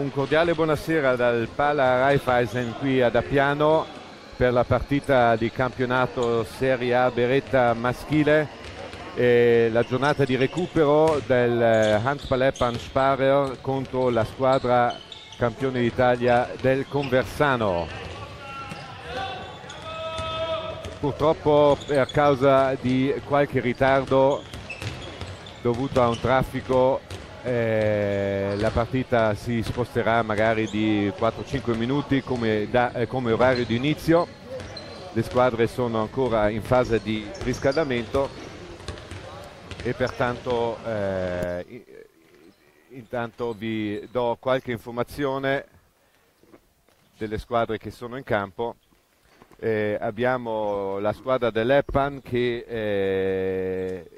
Un cordiale buonasera dal Pala Raiffeisen qui ad Appiano per la partita di campionato Serie A Beretta maschile e la giornata di recupero del Handball Eppan Sparer contro la squadra campione d'Italia del Conversano. Purtroppo per causa di qualche ritardo dovuto a un traffico eh, la partita si sposterà magari di 4-5 minuti come, da, eh, come orario di inizio. Le squadre sono ancora in fase di riscaldamento e pertanto eh, intanto vi do qualche informazione delle squadre che sono in campo. Eh, abbiamo la squadra dell'Eppan che eh,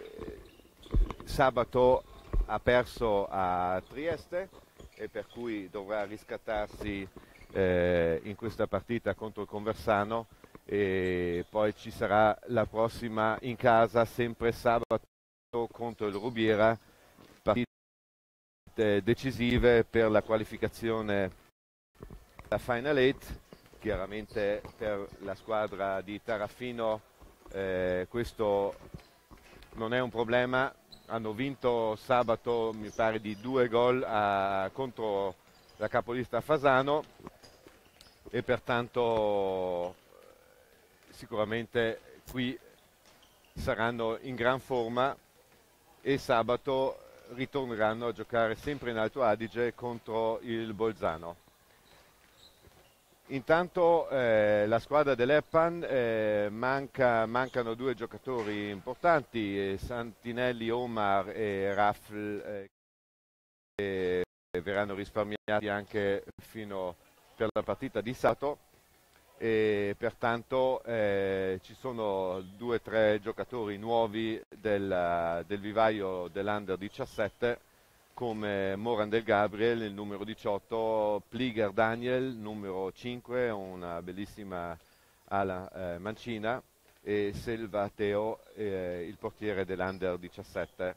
sabato ha perso a Trieste e per cui dovrà riscattarsi eh, in questa partita contro il Conversano. E poi ci sarà la prossima in casa sempre sabato contro il Rubiera. Partite decisive per la qualificazione alla Final 8 chiaramente per la squadra di Tarafino eh, questo non è un problema hanno vinto sabato mi pare di due gol a, contro la capolista Fasano e pertanto sicuramente qui saranno in gran forma e sabato ritorneranno a giocare sempre in Alto Adige contro il Bolzano. Intanto eh, la squadra dell'Eppan eh, manca, mancano due giocatori importanti, eh, Santinelli Omar e Raffl, che eh, verranno risparmiati anche fino per la partita di Sato e pertanto eh, ci sono due o tre giocatori nuovi del, del vivaio dell'Under 17 come Moran del Gabriel, il numero 18, Pliger Daniel, numero 5, una bellissima ala eh, mancina, e Selva Teo, eh, il portiere dell'Under 17.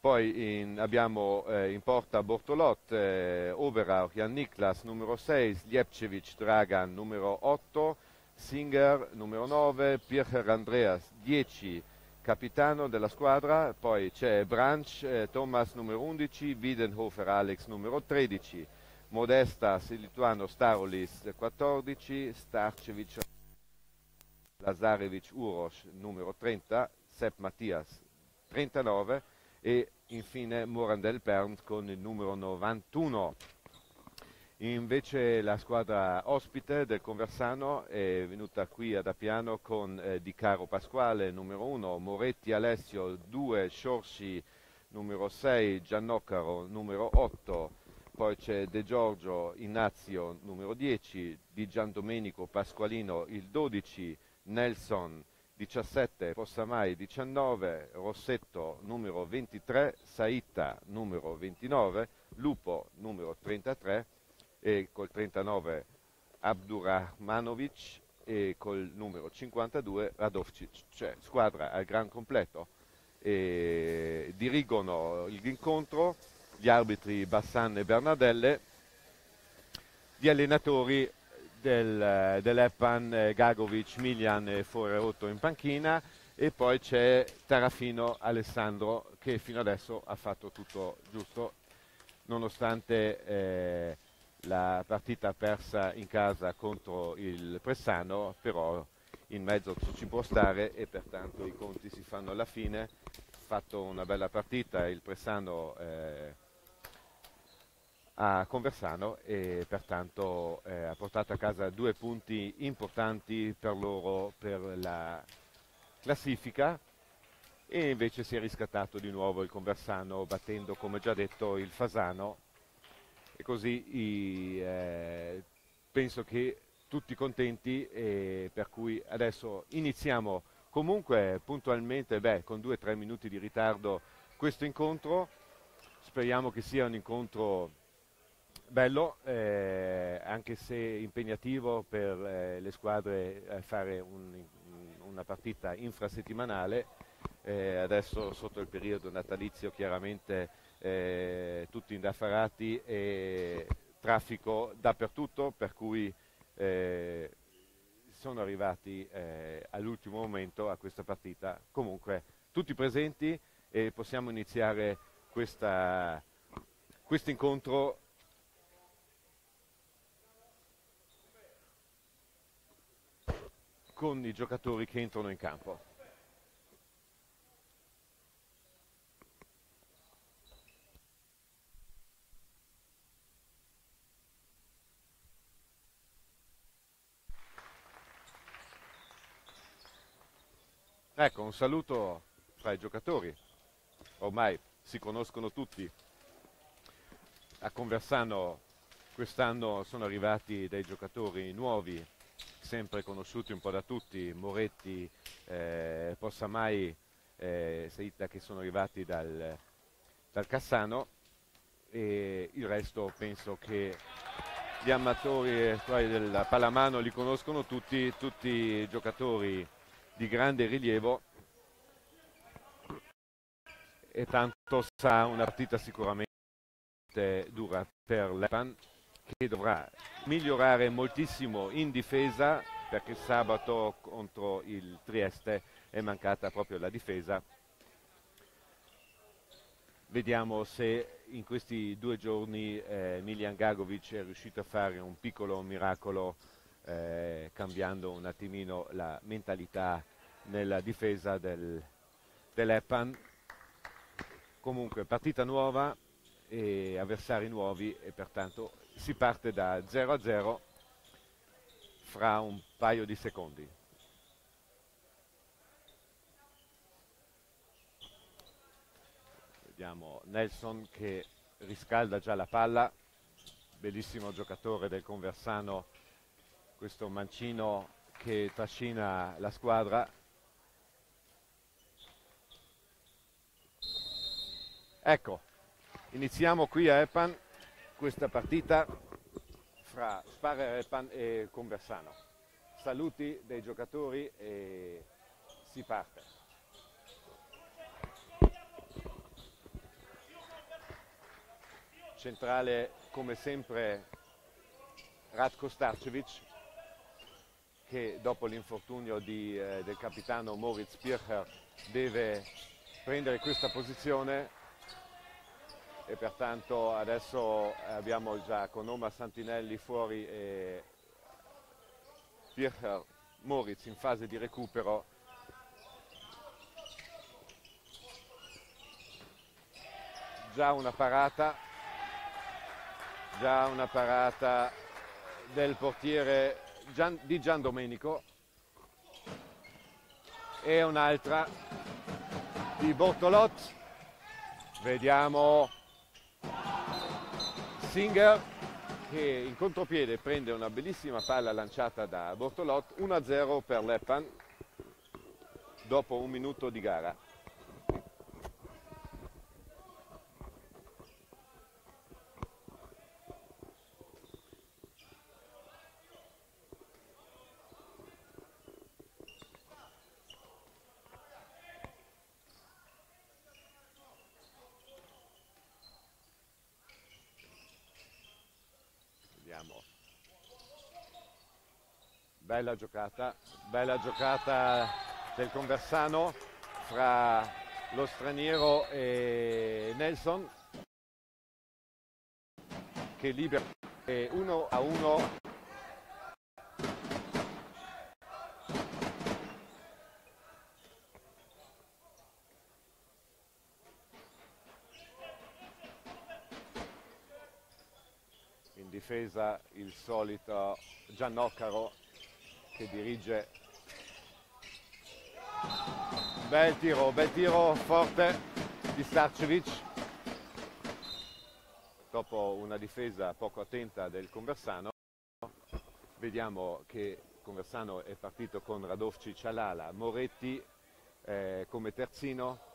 Poi in, abbiamo eh, in porta Bortolot, eh, Oberauch, Jan Niklas, numero 6, Sliepcevic Dragan, numero 8, Singer, numero 9, Pircher Andreas, 10, capitano della squadra, poi c'è Branch, eh, Thomas numero 11, Widenhofer Alex numero 13, Modesta Lituano Starolis 14, Starcevic Lazarevic Uros numero 30, Sepp Mattias 39 e infine Morandel Pernt con il numero 91. Invece la squadra ospite del Conversano è venuta qui ad Appiano con eh, Di Caro Pasquale, numero 1, Moretti Alessio 2, Sciorci numero 6, Giannoccaro numero 8, poi c'è De Giorgio Innazio numero 10, Di Giandomenico Pasqualino il 12, Nelson 17, Possamai 19, Rossetto numero 23, Saita numero 29, Lupo numero 33, e col 39 Abdurrahmanovic e col numero 52 Radovcic, cioè squadra al gran completo. E dirigono l'incontro gli arbitri Bassan e Bernadelle, gli allenatori del, dell'Eppan eh, Gagovic, Milian e Forerotto in panchina e poi c'è Tarafino Alessandro che fino adesso ha fatto tutto giusto nonostante eh, la partita persa in casa contro il Pressano, però in mezzo ci può stare e pertanto i conti si fanno alla fine. Fatto una bella partita il Pressano eh, a Conversano e pertanto eh, ha portato a casa due punti importanti per loro per la classifica e invece si è riscattato di nuovo il Conversano battendo come già detto il Fasano e così i, eh, penso che tutti contenti e per cui adesso iniziamo comunque puntualmente, beh, con due o tre minuti di ritardo questo incontro, speriamo che sia un incontro bello, eh, anche se impegnativo per eh, le squadre eh, fare un, una partita infrasettimanale, eh, adesso sotto il periodo natalizio chiaramente eh, tutti indaffarati e traffico dappertutto, per cui eh, sono arrivati eh, all'ultimo momento a questa partita. Comunque tutti presenti e possiamo iniziare questo incontro con i giocatori che entrano in campo. Ecco, un saluto fra i giocatori, ormai si conoscono tutti. A Conversano quest'anno sono arrivati dei giocatori nuovi, sempre conosciuti un po' da tutti, Moretti, eh, Possamai, eh, Seita che sono arrivati dal, dal Cassano e il resto penso che gli amatori della pallamano li conoscono tutti, tutti i giocatori di grande rilievo e tanto sarà una partita sicuramente dura per l'Epan che dovrà migliorare moltissimo in difesa perché sabato contro il Trieste è mancata proprio la difesa. Vediamo se in questi due giorni eh, Milian Gagovic è riuscito a fare un piccolo miracolo eh, cambiando un attimino la mentalità nella difesa del, dell'Epan. Comunque partita nuova e avversari nuovi e pertanto si parte da 0 a 0 fra un paio di secondi. Vediamo Nelson che riscalda già la palla, bellissimo giocatore del Conversano, questo mancino che trascina la squadra Ecco, iniziamo qui a Epan questa partita fra Sparre Epan e Conversano. Saluti dei giocatori e si parte. Centrale come sempre Ratko Starcevic che dopo l'infortunio eh, del capitano Moritz Pircher deve prendere questa posizione e pertanto adesso abbiamo già con Oma Santinelli fuori e Pircher Moritz in fase di recupero. Già una parata, già una parata del portiere Gian, di Gian Domenico e un'altra di Bortolot. Vediamo Singer che in contropiede prende una bellissima palla lanciata da Bortolot 1-0 per l'Eppan dopo un minuto di gara. Bella giocata, bella giocata del Conversano fra lo straniero e Nelson. Che libera 1 a 1 in difesa il solito Giannoccaro che dirige. Bel tiro, bel tiro forte di Starcevic. Dopo una difesa poco attenta del Conversano, vediamo che Conversano è partito con Radovci Cialala, Moretti eh, come terzino.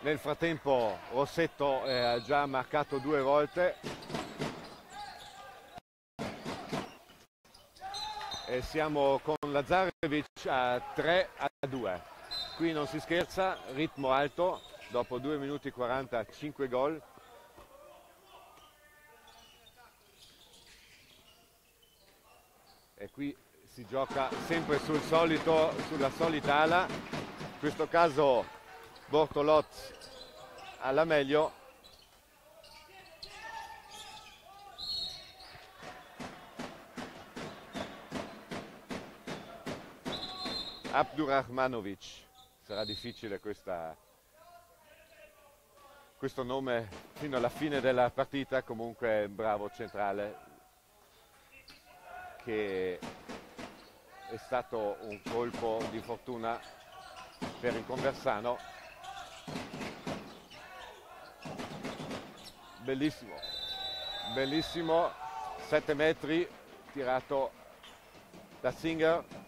Nel frattempo Rossetto eh, ha già marcato due volte, e siamo con Lazarevic a 3 a 2. qui non si scherza, ritmo alto, dopo 2 minuti e 45 gol. E qui si gioca sempre sul solito, sulla solita ala, in questo caso Bortolot alla meglio. Abdurrahmanovic, sarà difficile questa, questo nome fino alla fine della partita, comunque bravo centrale che è stato un colpo di fortuna per il Conversano. Bellissimo, bellissimo, 7 metri tirato da Singer.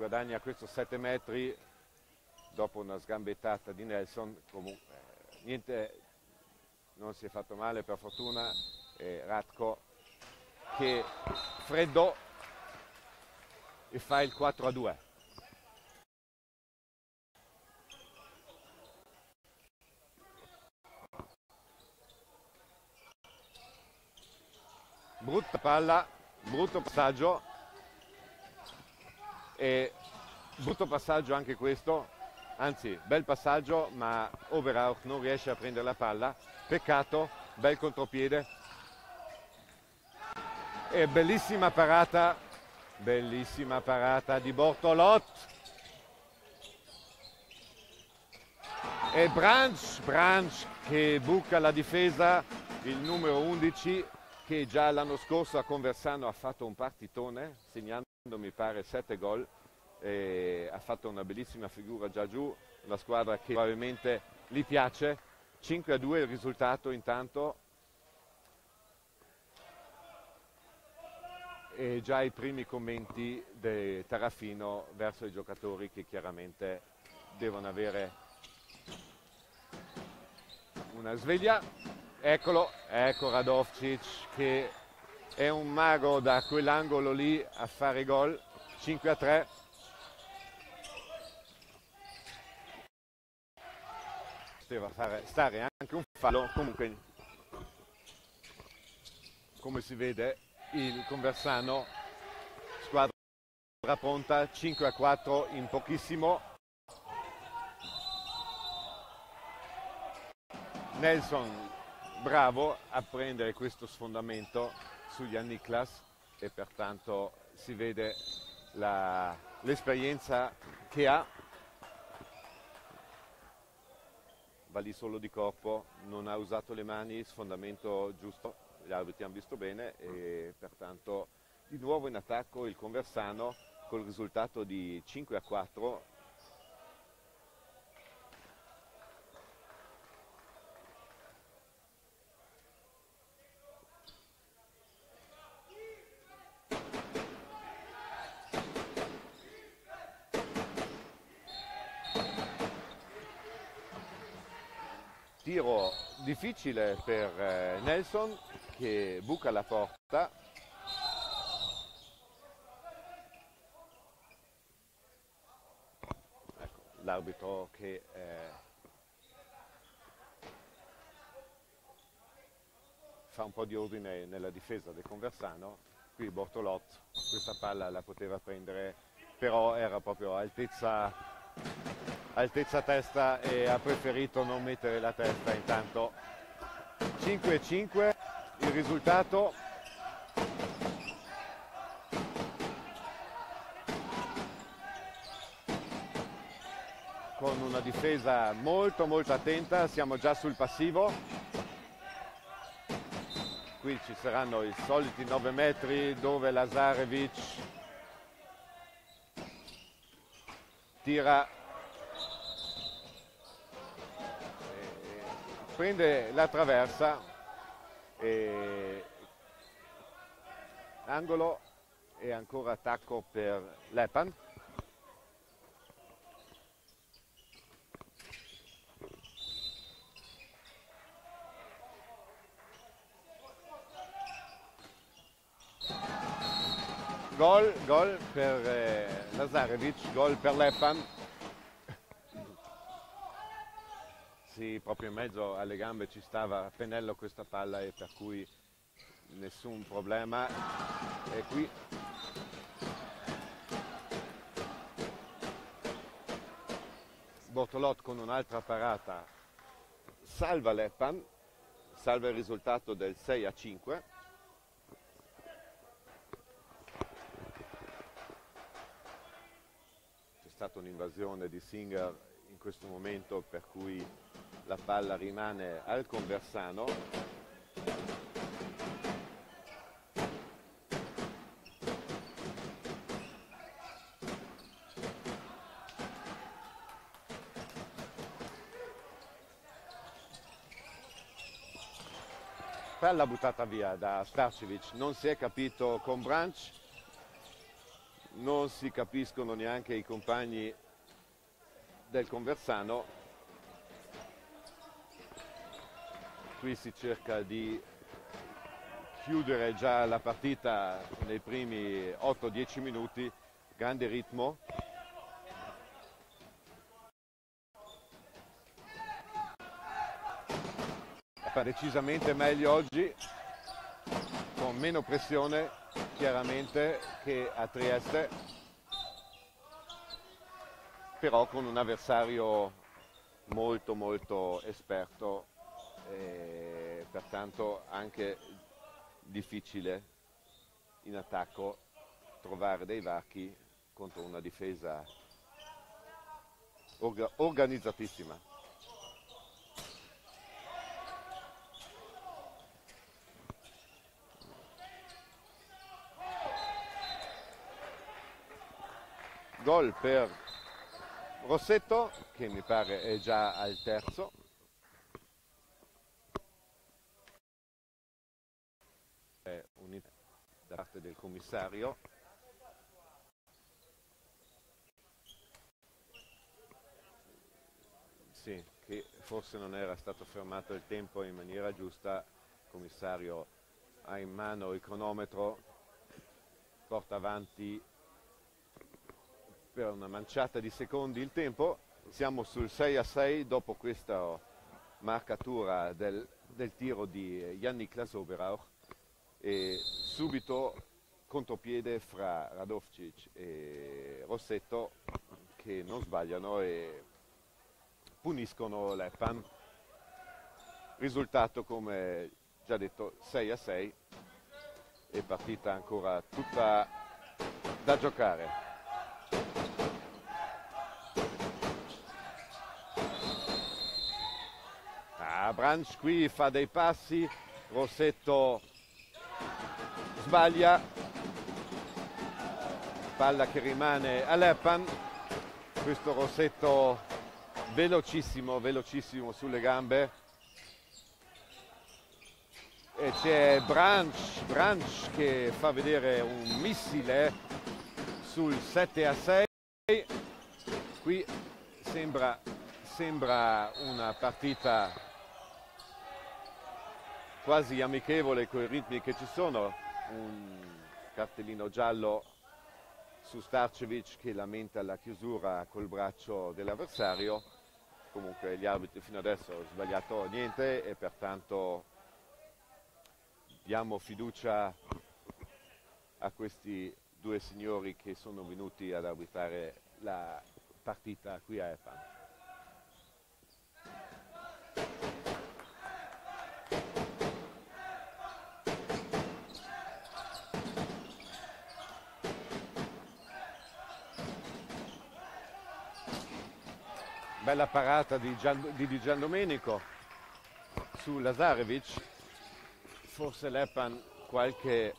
Guadagna questo 7 metri dopo una sgambettata di Nelson. Comunque, niente, non si è fatto male per fortuna. E Ratko che freddo e fa il 4 a 2. Brutta palla, brutto passaggio e brutto passaggio anche questo, anzi bel passaggio ma Overauch non riesce a prendere la palla, peccato, bel contropiede. E bellissima parata, bellissima parata di Bortolot. E Branch, Branch che buca la difesa, il numero 11 che già l'anno scorso a Conversano ha fatto un partitone, segnando mi pare 7 gol, ha fatto una bellissima figura già giù, una squadra che probabilmente gli piace. 5 a 2 il risultato intanto e già i primi commenti di Tarafino verso i giocatori che chiaramente devono avere una sveglia. Eccolo, ecco Radovcic che è un mago da quell'angolo lì a fare gol, 5 a 3. Poteva fare, stare anche un fallo, comunque come si vede il Conversano, squadra pronta, 5 a 4 in pochissimo. Nelson bravo a prendere questo sfondamento sugli Anniklas e pertanto si vede l'esperienza che ha. Va lì solo di corpo, non ha usato le mani, sfondamento giusto gli arbitri hanno visto bene e pertanto di nuovo in attacco il Conversano col risultato di 5 a 4 tiro difficile per eh, Nelson che buca la porta. Ecco, l'arbitro che eh, fa un po' di ordine nella difesa del Conversano. Qui Bortolot questa palla la poteva prendere, però era proprio altezza, altezza testa e ha preferito non mettere la testa intanto 5-5 il risultato con una difesa molto molto attenta, siamo già sul passivo. Qui ci saranno i soliti 9 metri dove Lazarevic tira prende la traversa e angolo e ancora attacco per Lepan. Gol, gol per eh, Lazarevic, gol per Lepan. Sì, proprio in mezzo alle gambe ci stava Pennello questa palla e per cui nessun problema. E qui Bortolot con un'altra parata salva Leppan, salva il risultato del 6 a 5. C'è stata un'invasione di Singer in questo momento per cui la palla rimane al Conversano. Palla buttata via da Starcevic, non si è capito con Branch, non si capiscono neanche i compagni del Conversano. Qui si cerca di chiudere già la partita nei primi 8-10 minuti, grande ritmo. Fa decisamente meglio oggi, con meno pressione chiaramente che a Trieste, però con un avversario molto molto esperto e pertanto anche difficile in attacco trovare dei varchi contro una difesa orga- organizzatissima. Gol per Rossetto che mi pare è già al terzo. È unita da parte del commissario. Sì, che forse non era stato fermato il tempo in maniera giusta. Il commissario ha in mano il cronometro, porta avanti per una manciata di secondi il tempo. Siamo sul 6 a 6 dopo questa marcatura del, del tiro di Yannick Lasoberauch e subito contropiede fra Radovcic e Rossetto che non sbagliano e puniscono l'Epan. Risultato come già detto 6 a 6 e partita ancora tutta da giocare. Ah, Branch qui fa dei passi, Rossetto sbaglia, palla che rimane all'Eppan, questo Rossetto velocissimo, velocissimo sulle gambe. E c'è Branch, Branch che fa vedere un missile sul 7 a 6. Qui sembra, sembra una partita quasi amichevole con i ritmi che ci sono. Un cartellino giallo su Starcevic che lamenta la chiusura col braccio dell'avversario. Comunque gli arbitri fino adesso hanno sbagliato niente e pertanto diamo fiducia a questi due signori che sono venuti ad arbitrare la partita qui a Epan. Bella parata di Gian, di, di Gian Domenico su Lazarevic, forse l'Epan qualche,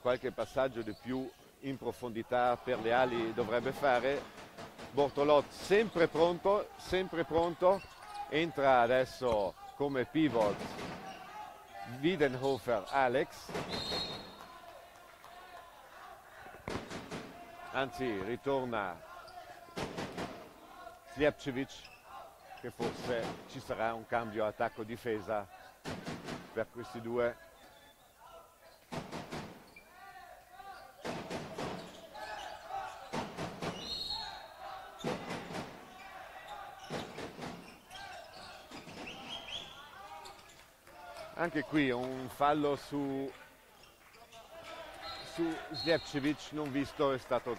qualche passaggio di più in profondità per le ali dovrebbe fare. Bortolot sempre pronto, sempre pronto, entra adesso come pivot Wiedenhofer Alex, anzi ritorna Slijapcevic che forse ci sarà un cambio attacco-difesa per questi due. Anche qui un fallo su, su Slijapcevic non visto è stato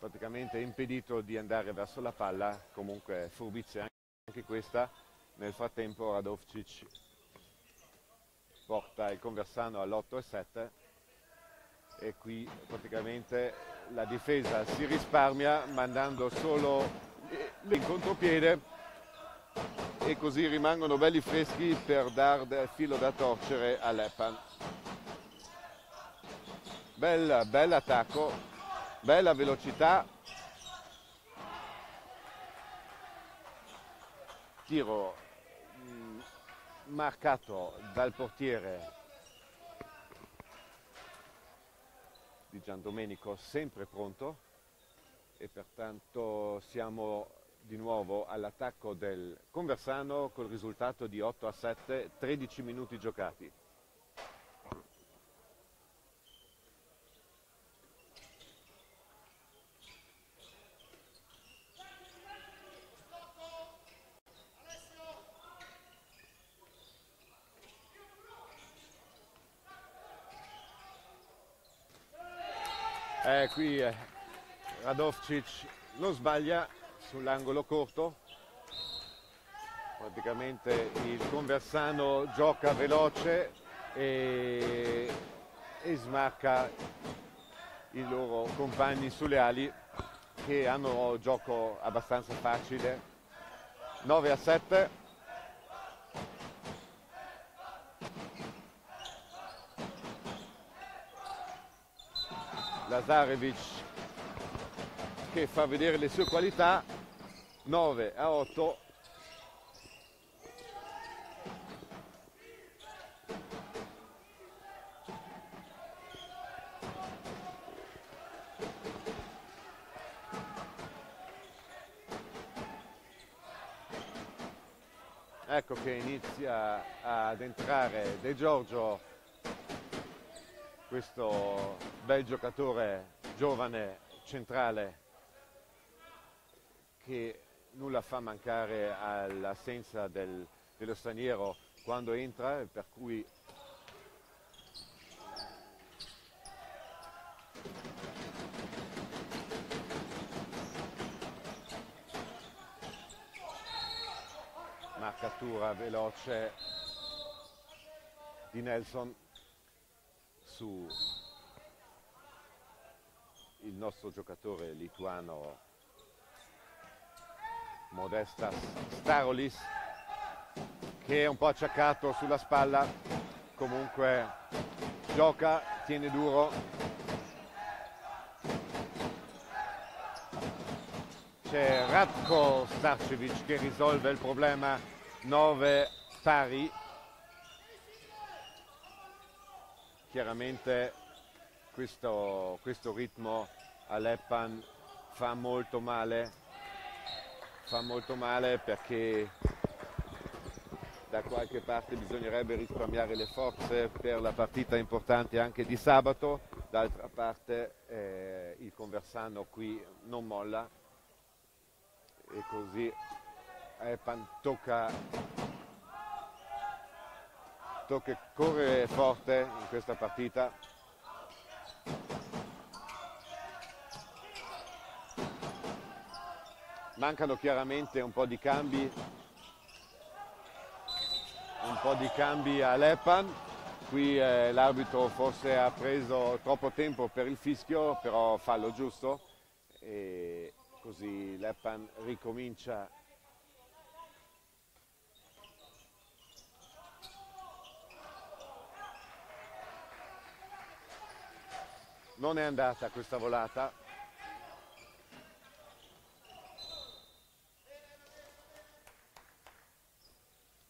praticamente impedito di andare verso la palla, comunque furbizia anche questa. Nel frattempo Radovcic porta il Conversano all'8 e 7 e qui praticamente la difesa si risparmia mandando solo in contropiede e così rimangono belli freschi per dar filo da torcere all'Epan. Bel, bel attacco, bella velocità. Tiro mh, marcato dal portiere di Gian Domenico sempre pronto e pertanto siamo di nuovo all'attacco del Conversano col risultato di 8 a 7, 13 minuti giocati. Eh, qui eh, Radovcic non sbaglia sull'angolo corto. Praticamente il Conversano gioca veloce e, e smarca i loro compagni sulle ali che hanno un gioco abbastanza facile. 9 a 7. Lazarevic che fa vedere le sue qualità. 9 a 8 ecco che inizia ad entrare De Giorgio questo bel giocatore giovane centrale che nulla fa mancare all'assenza del, dello straniero quando entra, per cui marcatura veloce di Nelson su il nostro giocatore lituano Modesta Starolis che è un po' acciaccato sulla spalla. Comunque gioca, tiene duro. C'è Ratko Starcevic che risolve il problema. 9 pari chiaramente questo, questo ritmo all'Eppan fa molto male fa molto male perché da qualche parte bisognerebbe risparmiare le forze per la partita importante anche di sabato, d'altra parte eh, il Conversano qui non molla e così Epan tocca, tocca correre forte in questa partita. Mancano chiaramente un po' di cambi. Un po' di cambi all'Epan qui eh, l'arbitro forse ha preso troppo tempo per il fischio però fallo giusto. E così l'Epan ricomincia non è andata questa volata.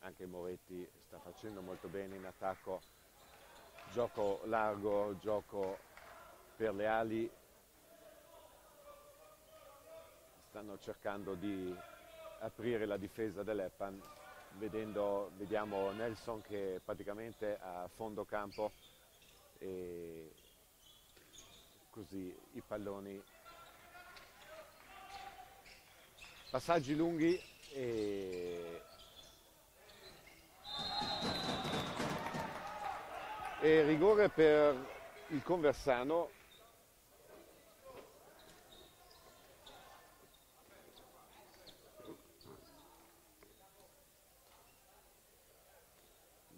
Anche Moretti sta facendo molto bene in attacco, gioco largo, gioco per le ali, stanno cercando di aprire la difesa dell'Epan, vedendo, vediamo Nelson che praticamente a fondo campo e così i palloni. Passaggi lunghi e e rigore per il Conversano.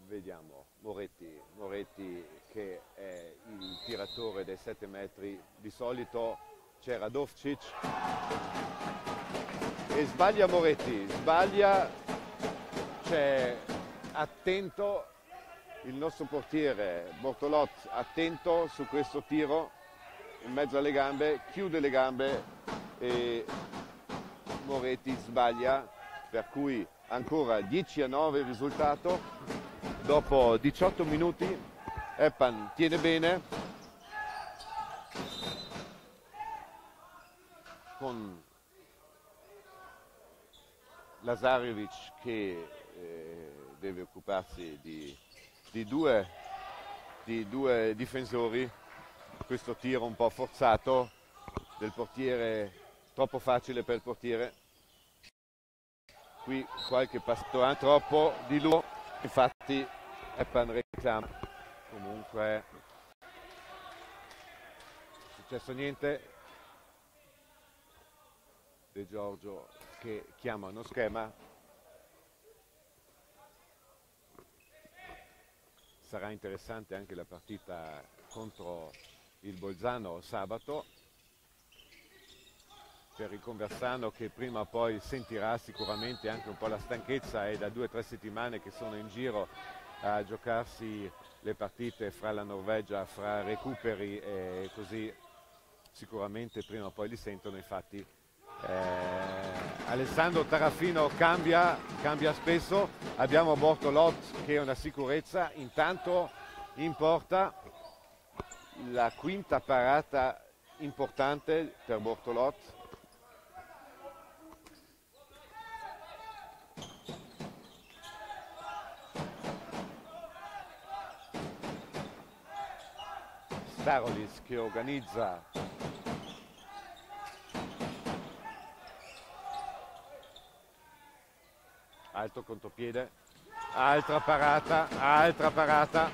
Vediamo Moretti, Moretti che il tiratore dei 7 metri. Di solito c'era Dovcic. E sbaglia Moretti sbaglia c'è attento il nostro portiere Bortolot attento su questo tiro in mezzo alle gambe chiude le gambe e Moretti sbaglia per cui ancora 10 a 9 il risultato. Dopo 18 minuti Epan tiene bene. Con Lazarevic che eh, deve occuparsi di, di, due, di due difensori. Questo tiro un po' forzato del portiere troppo facile per il portiere. Qui qualche passo troppo di lui. Infatti Eppan reclama comunque successo niente. De Giorgio che chiama uno schema sarà interessante anche la partita contro il Bolzano sabato per il Conversano che prima o poi sentirà sicuramente anche un po' la stanchezza e da due o tre settimane che sono in giro a giocarsi le partite fra la Norvegia, fra recuperi e così sicuramente prima o poi li sentono infatti eh, Alessandro Tarafino cambia, cambia spesso. Abbiamo Bortolot che è una sicurezza. Intanto in porta la quinta parata importante per Bortolot Starolis che organizza. Alto contropiede. Altra parata altra parata.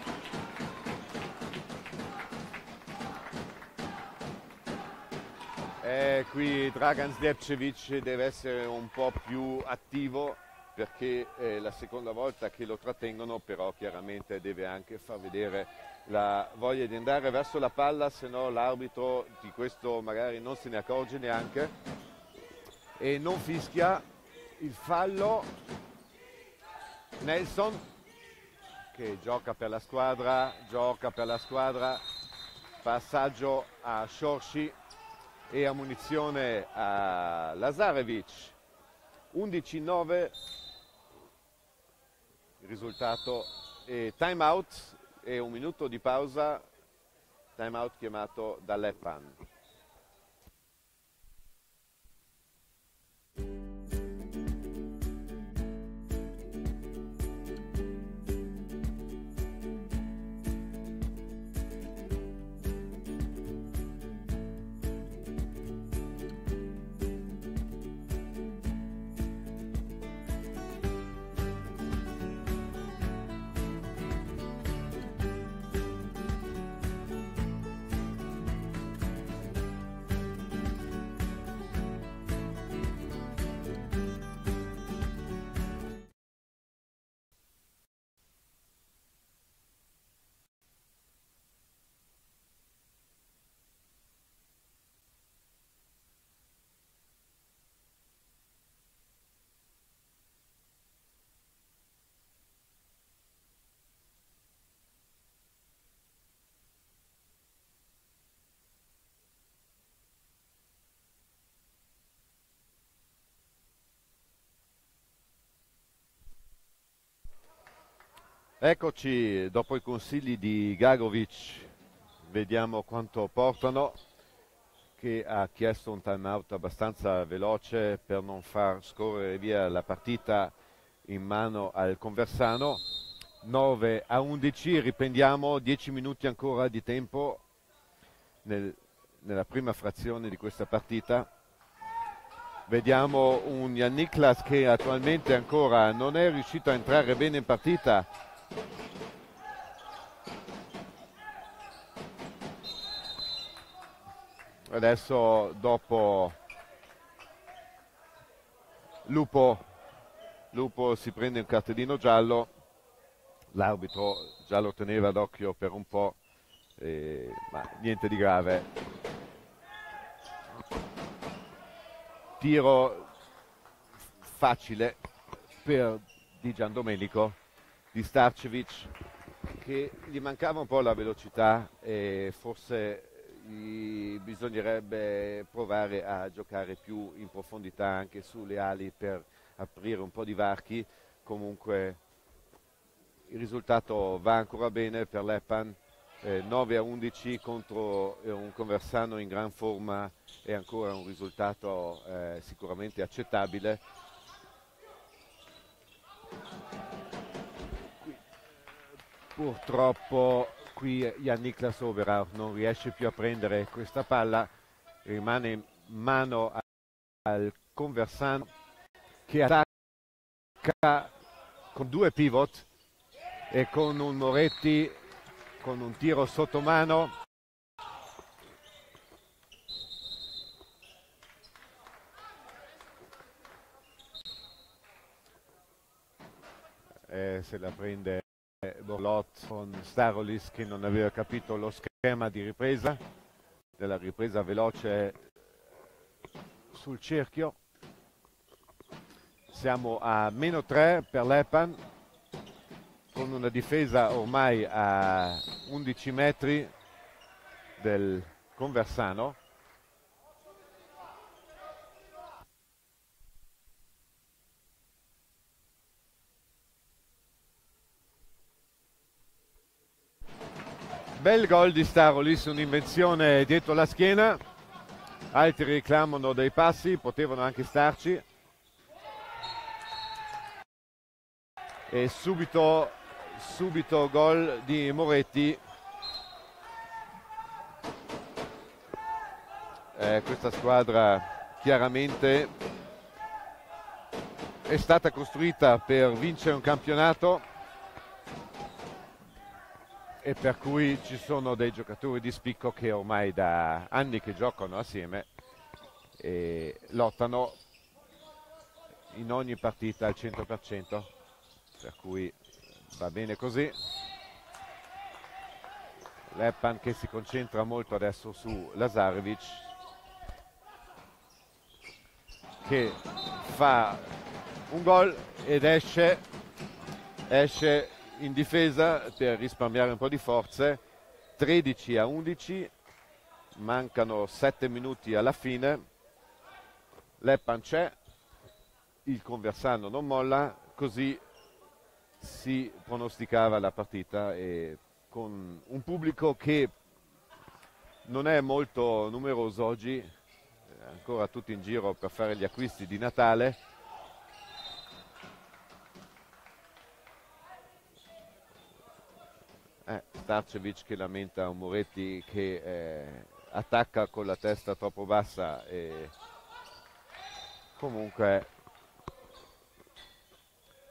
E qui Dragan Zdepcevic deve essere un po' più attivo perché è la seconda volta che lo trattengono però chiaramente deve anche far vedere la voglia di andare verso la palla, se no l'arbitro di questo magari non se ne accorge neanche e non fischia il fallo. Nelson che gioca per la squadra, gioca per la squadra, passaggio a Shorshi e a munizione a Lazarevic. 11-9 il risultato e time out e un minuto di pausa, time out chiamato dall'Eppan. Eccoci, dopo i consigli di Gagovic, vediamo quanto portano, che ha chiesto un time out abbastanza veloce per non far scorrere via la partita in mano al Conversano. 9 a 11, riprendiamo 10 minuti ancora di tempo nel, nella prima frazione di questa partita. Vediamo un Jan Niklas che attualmente ancora non è riuscito a entrare bene in partita adesso dopo Lupo, Lupo si prende un cartellino giallo l'arbitro già lo teneva d'occhio per un po' eh, ma niente di grave. Tiro facile per Di Gian Domenico di Starcevic che gli mancava un po' la velocità e forse bisognerebbe provare a giocare più in profondità anche sulle ali per aprire un po' di varchi. Comunque il risultato va ancora bene per l'Epan eh, 9 a 11 contro eh, un Conversano in gran forma è ancora un risultato eh, sicuramente accettabile purtroppo qui Jan Niklas Overau non riesce più a prendere questa palla rimane in mano al Conversano che attacca con due pivot e con un Moretti con un tiro sotto mano. E se la prende Borlot con Starolis che non aveva capito lo schema di ripresa della ripresa veloce sul cerchio siamo a meno 3 per l'Epan con una difesa ormai a 11 metri del Conversano. Bel gol di Starolis, un'invenzione dietro la schiena. Altri reclamano dei passi, potevano anche starci. E subito subito gol di Moretti eh, questa squadra chiaramente è stata costruita per vincere un campionato e per cui ci sono dei giocatori di spicco che ormai da anni che giocano assieme e lottano in ogni partita al 100% per cui va bene così. Leppan che si concentra molto adesso su Lazarevic che fa un gol ed esce esce in difesa per risparmiare un po' di forze 13 a 11 mancano 7 minuti alla fine Leppan c'è il Conversano non molla così si pronosticava la partita e con un pubblico che non è molto numeroso oggi, ancora tutti in giro per fare gli acquisti di Natale. Eh, Starcevic che lamenta un Moretti che eh, attacca con la testa troppo bassa e comunque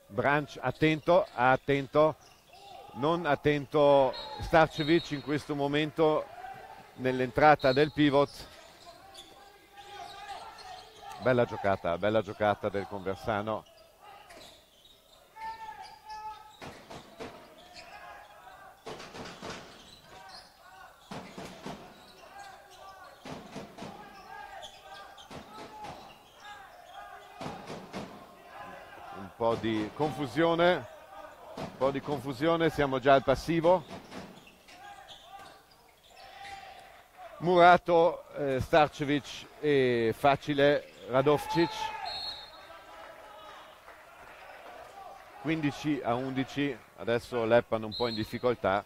Branch attento, attento, non attento Starcevic in questo momento nell'entrata del pivot. Bella giocata, bella giocata del Conversano. Po' di confusione, un po' di confusione, siamo già al passivo. Murato, eh, Starcevic e facile Radovcic. 15 a 11, adesso Leppan un po' in difficoltà,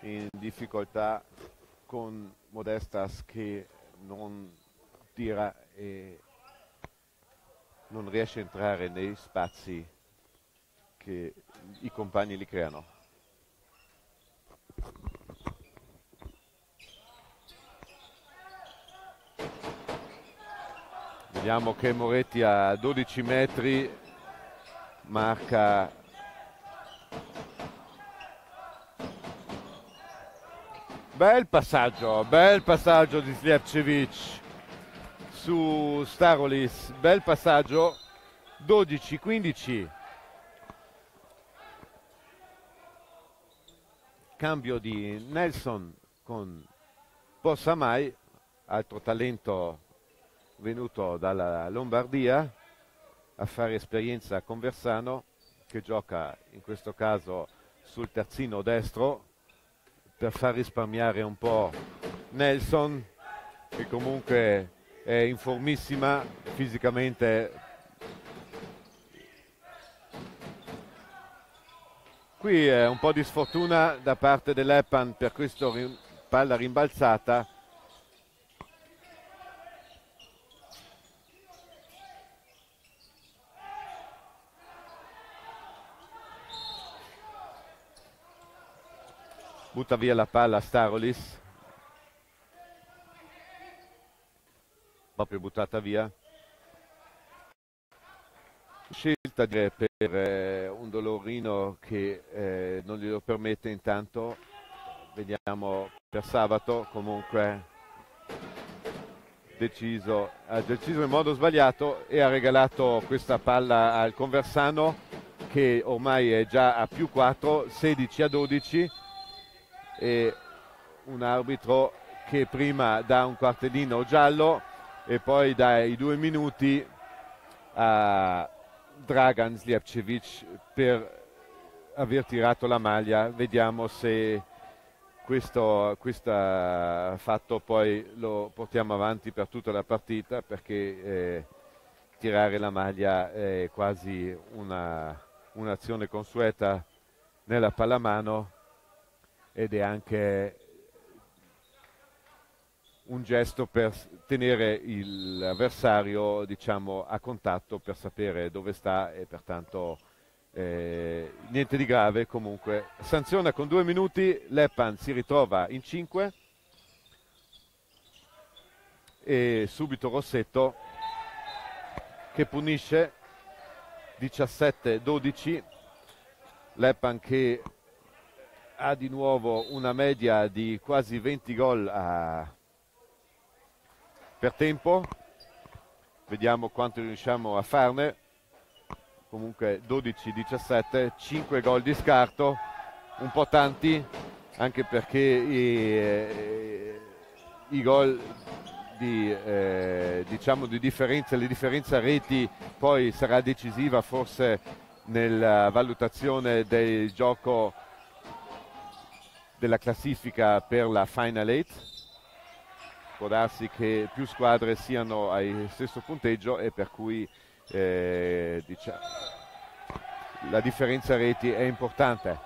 in difficoltà con Modestas che non tira e non riesce a entrare nei spazi che i compagni gli creano. Vediamo che Moretti a 12 metri marca Bel passaggio, bel passaggio di Slijepcevic su Starolis, bel passaggio, 12-15. Cambio di Nelson con Possamai, altro talento venuto dalla Lombardia a fare esperienza con Versano che gioca in questo caso sul terzino destro per far risparmiare un po' Nelson che comunque è in formissima fisicamente. Qui è un po' di sfortuna da parte dell'Epan per questa palla rimbalzata. Butta via la palla Starolis proprio buttata via. Scelta per eh, un dolorino che eh, non glielo permette intanto. Vediamo per sabato comunque deciso, ha deciso in modo sbagliato e ha regalato questa palla al Conversano che ormai è già a più 4 16 a 12 e un arbitro che prima dà un quartellino giallo e poi dà i due minuti a Dragan Slijepcevic per aver tirato la maglia. Vediamo se questo, questo fatto poi lo portiamo avanti per tutta la partita perché eh, tirare la maglia è quasi una, un'azione consueta nella pallamano ed è anche un gesto per tenere l'avversario diciamo, a contatto per sapere dove sta e pertanto eh, niente di grave comunque. Sanziona con due minuti, Lepan si ritrova in 5 e subito Rossetto che punisce 17-12 Lepan che ha di nuovo una media di quasi 20 gol a... per tempo. Vediamo quanto riusciamo a farne. Comunque 12-17, 5 gol di scarto, un po' tanti, anche perché i, i gol di, eh, diciamo di differenza, le differenze a reti poi sarà decisiva forse nella valutazione del gioco della classifica per la Final 8. Può darsi che più squadre siano al stesso punteggio e per cui eh, diciamo, la differenza reti è importante.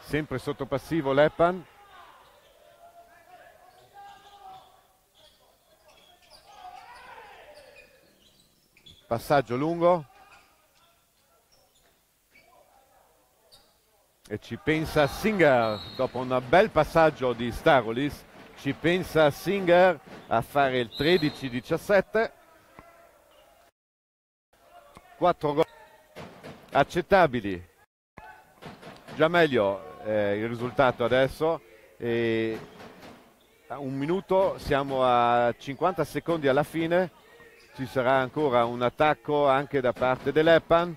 Sempre sotto passivo Leppan. passaggio lungo e ci pensa Singer dopo un bel passaggio di Starolis ci pensa Singer a fare il 13-17 4 gol accettabili. Già meglio eh, il risultato adesso. E a un minuto siamo a 50 secondi alla fine. Ci sarà ancora un attacco anche da parte dell'Eppan.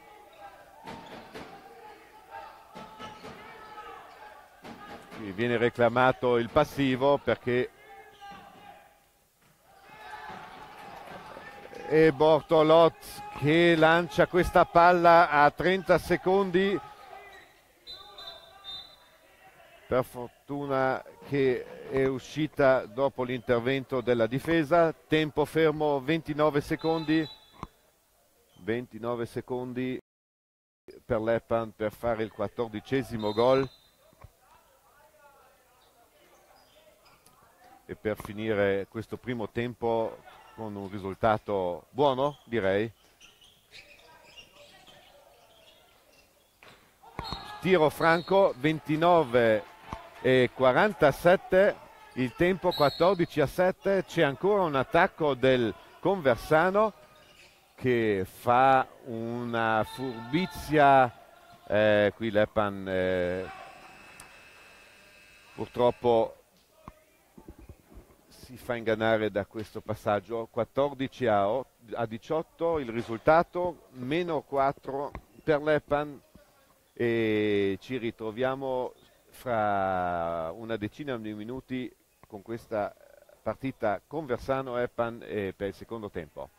Viene reclamato il passivo perché e Bortolot che lancia questa palla a 30 secondi. Per fortuna che è uscita dopo l'intervento della difesa, tempo fermo 29 secondi, 29 secondi per l'Epan per fare il quattordicesimo gol e per finire questo primo tempo con un risultato buono direi. Tiro franco 29 e 47 il tempo 14 a 7 c'è ancora un attacco del Conversano che fa una furbizia, eh, qui Leppan eh, purtroppo si fa ingannare da questo passaggio, 14 a, 8, a 18 il risultato, meno 4 per Leppan e ci ritroviamo fra una decina di minuti con questa partita Conversano-Eppan eh, per il secondo tempo.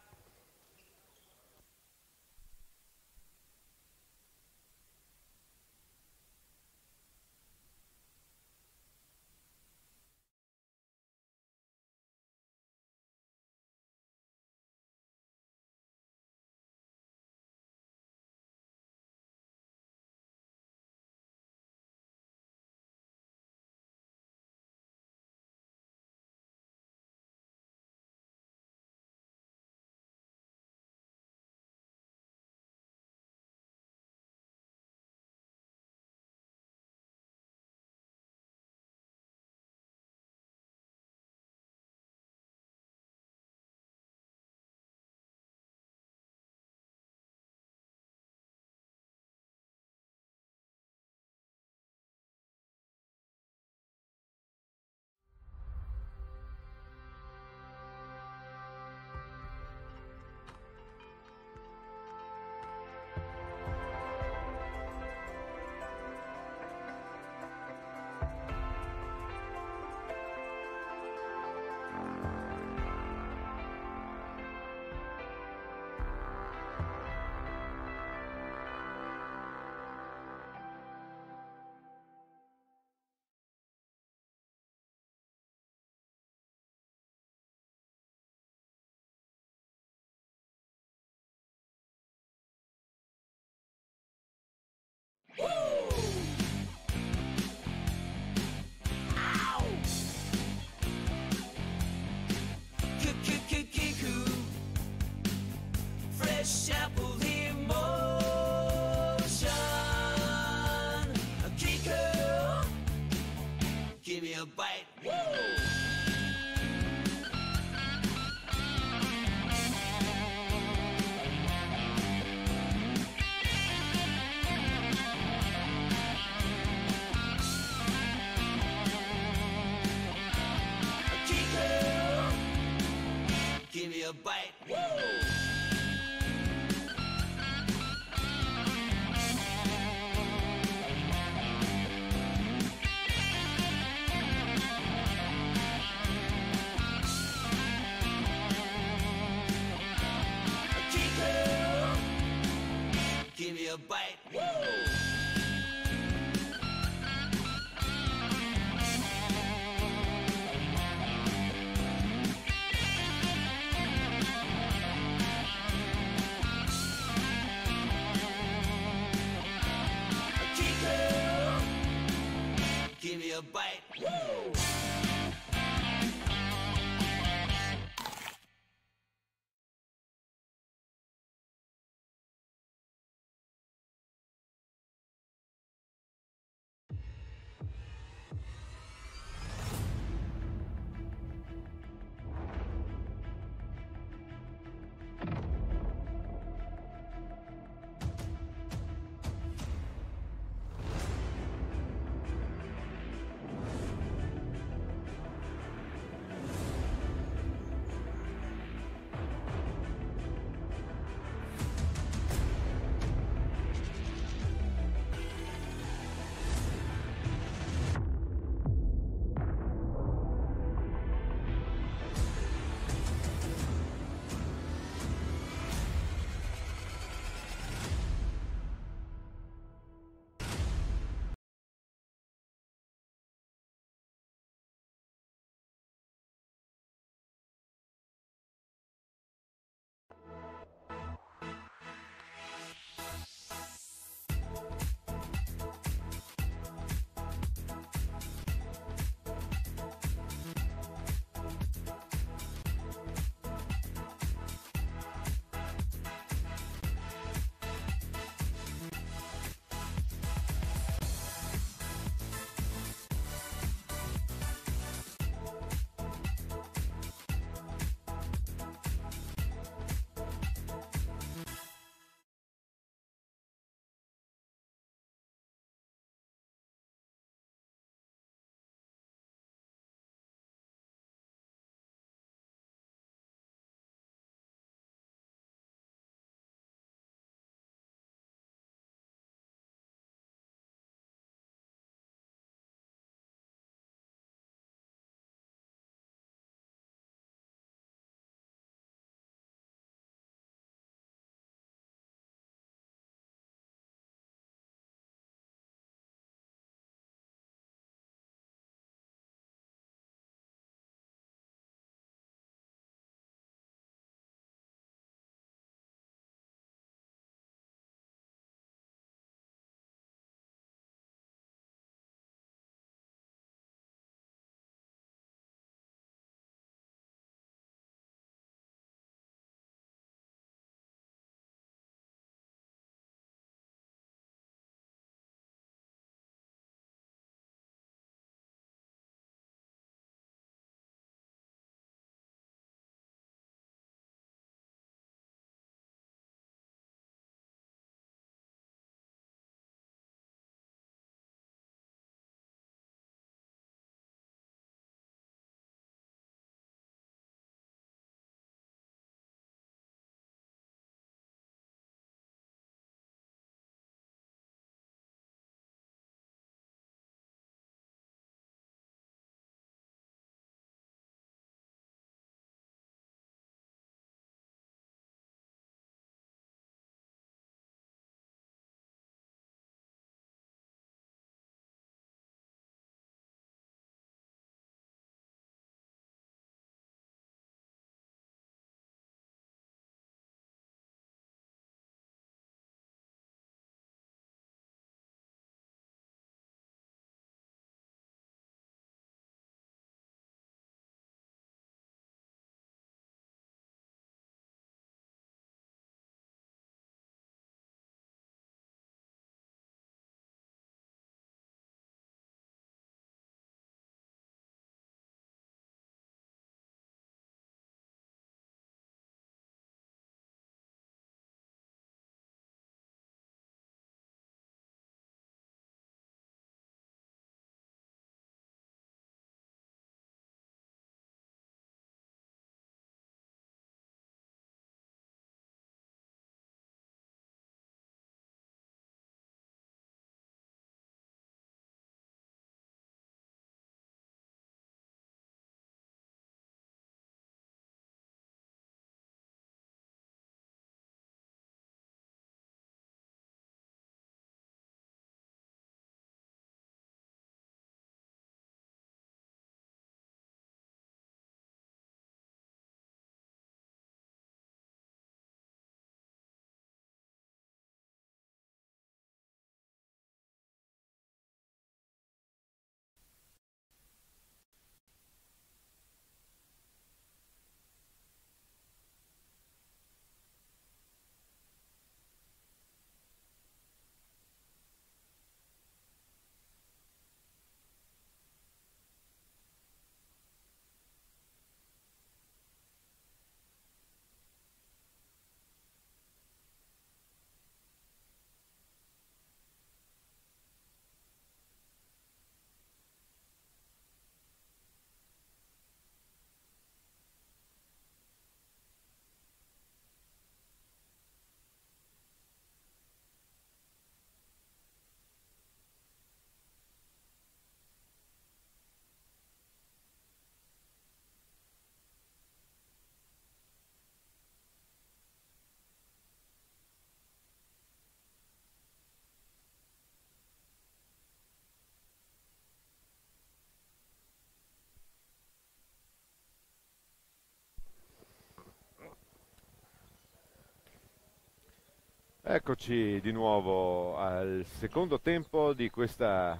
Eccoci di nuovo al secondo tempo di, questa,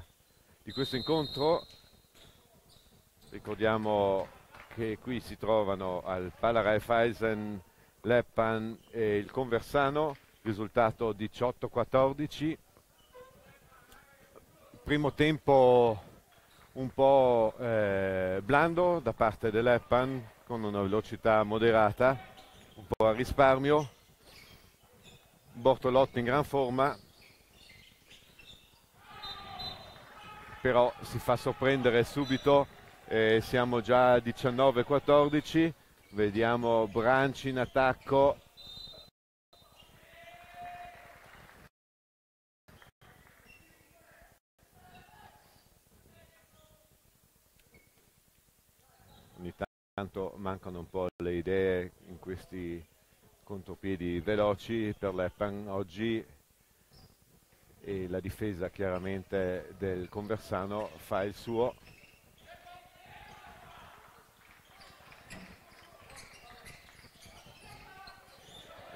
di questo incontro. Ricordiamo che qui si trovano al Pala Raiffeisen, Leppan e il Conversano, risultato 18-14. Primo tempo un po' eh, blando da parte dell'Eppan con una velocità moderata, un po' a risparmio. Bortolotti in gran forma, però si fa sorprendere subito, eh, siamo già a 19-14, vediamo Branci in attacco. Ogni tanto mancano un po' le idee in questi contropiedi veloci per l'Eppan oggi e la difesa chiaramente del Conversano fa il suo.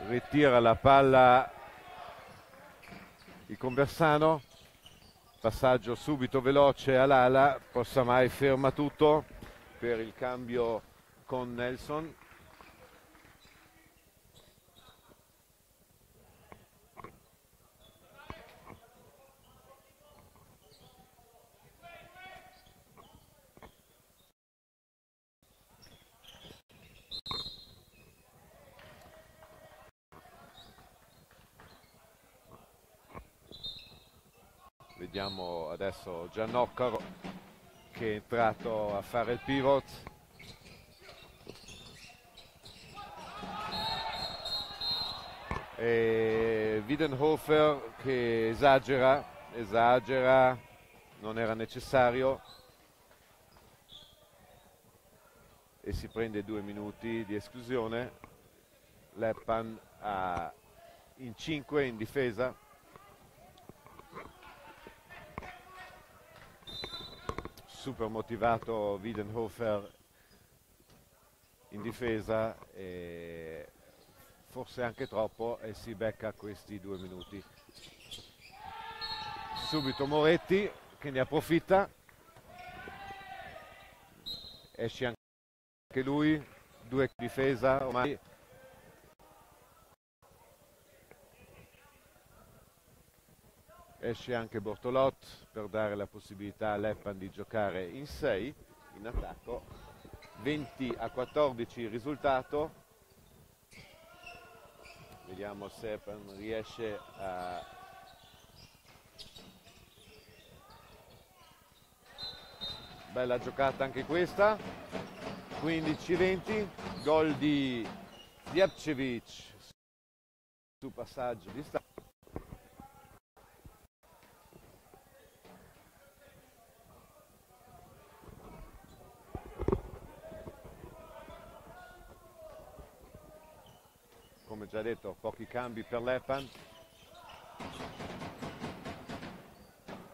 Ritira la palla il Conversano, passaggio subito veloce all'ala, possa mai ferma tutto per il cambio con Nelson. Vediamo adesso Giannoccaro che è entrato a fare il pivot. E Wiedenhofer che esagera, esagera, non era necessario e si prende due minuti di esclusione. Leppan in 5 in difesa. Super motivato Wiedenhofer in difesa e forse anche troppo e si becca questi due minuti. Subito Moretti che ne approfitta, esce anche lui, due difesa ormai. Esce anche Bortolot per dare la possibilità a Leppan di giocare in 6 in attacco. 20 a 14 il risultato. Vediamo se Leppan riesce a Bella giocata anche questa. 15-20. Gol di Diapcevic su passaggio di sta. Come già detto, pochi cambi per l'Epan.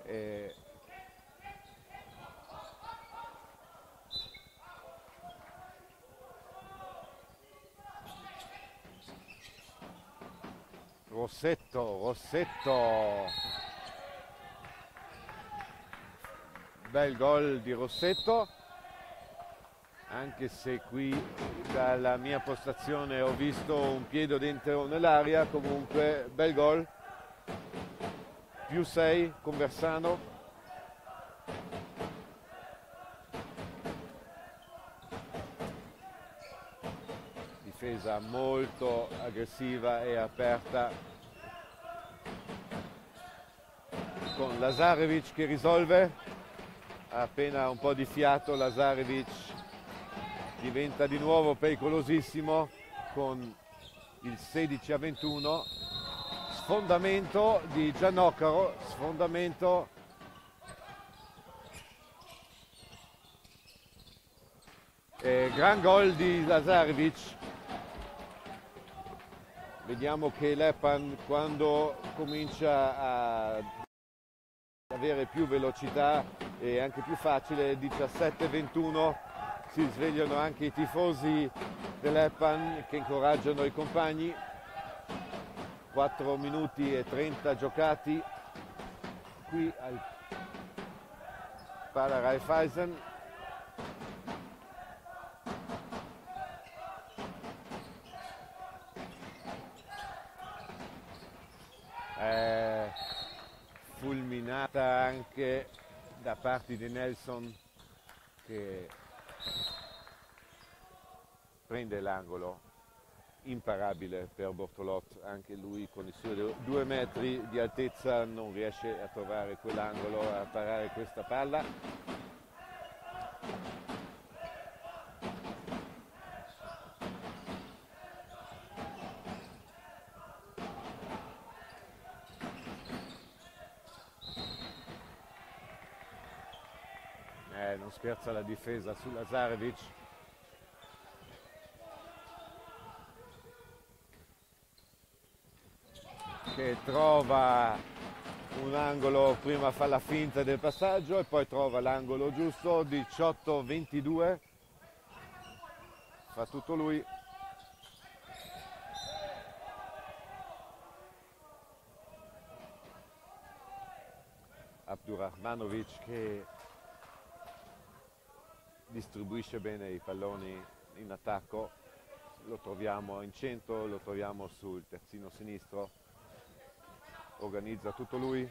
E Rossetto, Rossetto. Bel gol di Rossetto, anche se qui dalla mia postazione ho visto un piede dentro nell'aria, comunque bel gol. Più 6, Conversano. difesa molto aggressiva e aperta con Lazarevic che risolve appena un po' di fiato Lazarevic diventa di nuovo pericolosissimo con il 16 a 21 sfondamento di Giannoccaro sfondamento. E gran gol di Lazarevic. Vediamo che l'Epan quando comincia a avere più velocità e anche più facile 17-21 si svegliano anche i tifosi dell'Epan che incoraggiano i compagni 4 minuti e 30 giocati qui al Pala Raiffeisen. È fulminata anche da parte di Nelson che prende l'angolo imparabile per Bortolot, anche lui con i suoi due metri di altezza non riesce a trovare quell'angolo, a parare questa palla. Scherza la difesa su Lazarevic. che trova un angolo, prima fa la finta del passaggio e poi trova l'angolo giusto, 18-22, fa tutto lui. Abdurrahmanovic che distribuisce bene i palloni in attacco, lo troviamo in centro, lo troviamo sul terzino sinistro organizza tutto lui.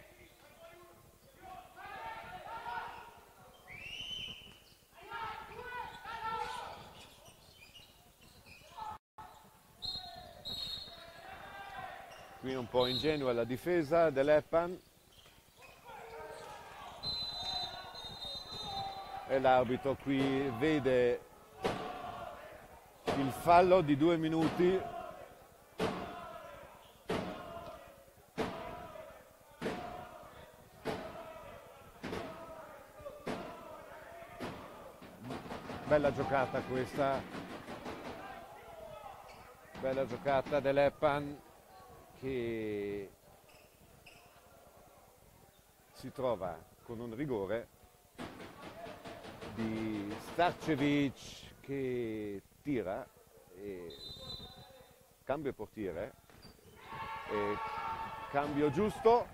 Qui un po' ingenua la difesa dell'Eppan. E l'arbitro qui vede il fallo di due minuti. Bella giocata questa. Bella giocata dell'Eppan che si trova con un rigore di Starcevic che tira e cambio portiere. E cambio giusto.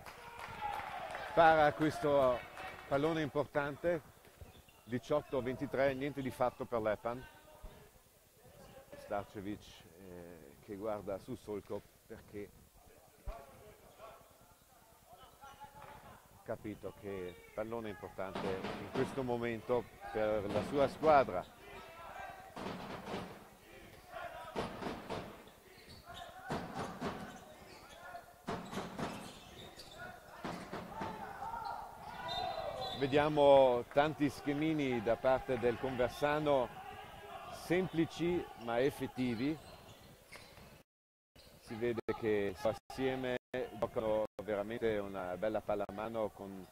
Para questo pallone importante. 18-23, niente di fatto per l'Epan. Starcevic eh, che guarda su solco perché capito che pallone importante in questo momento per la sua squadra. Vediamo tanti schemini da parte del Conversano, semplici ma effettivi. Si vede che assieme giocano veramente una bella palla a mano con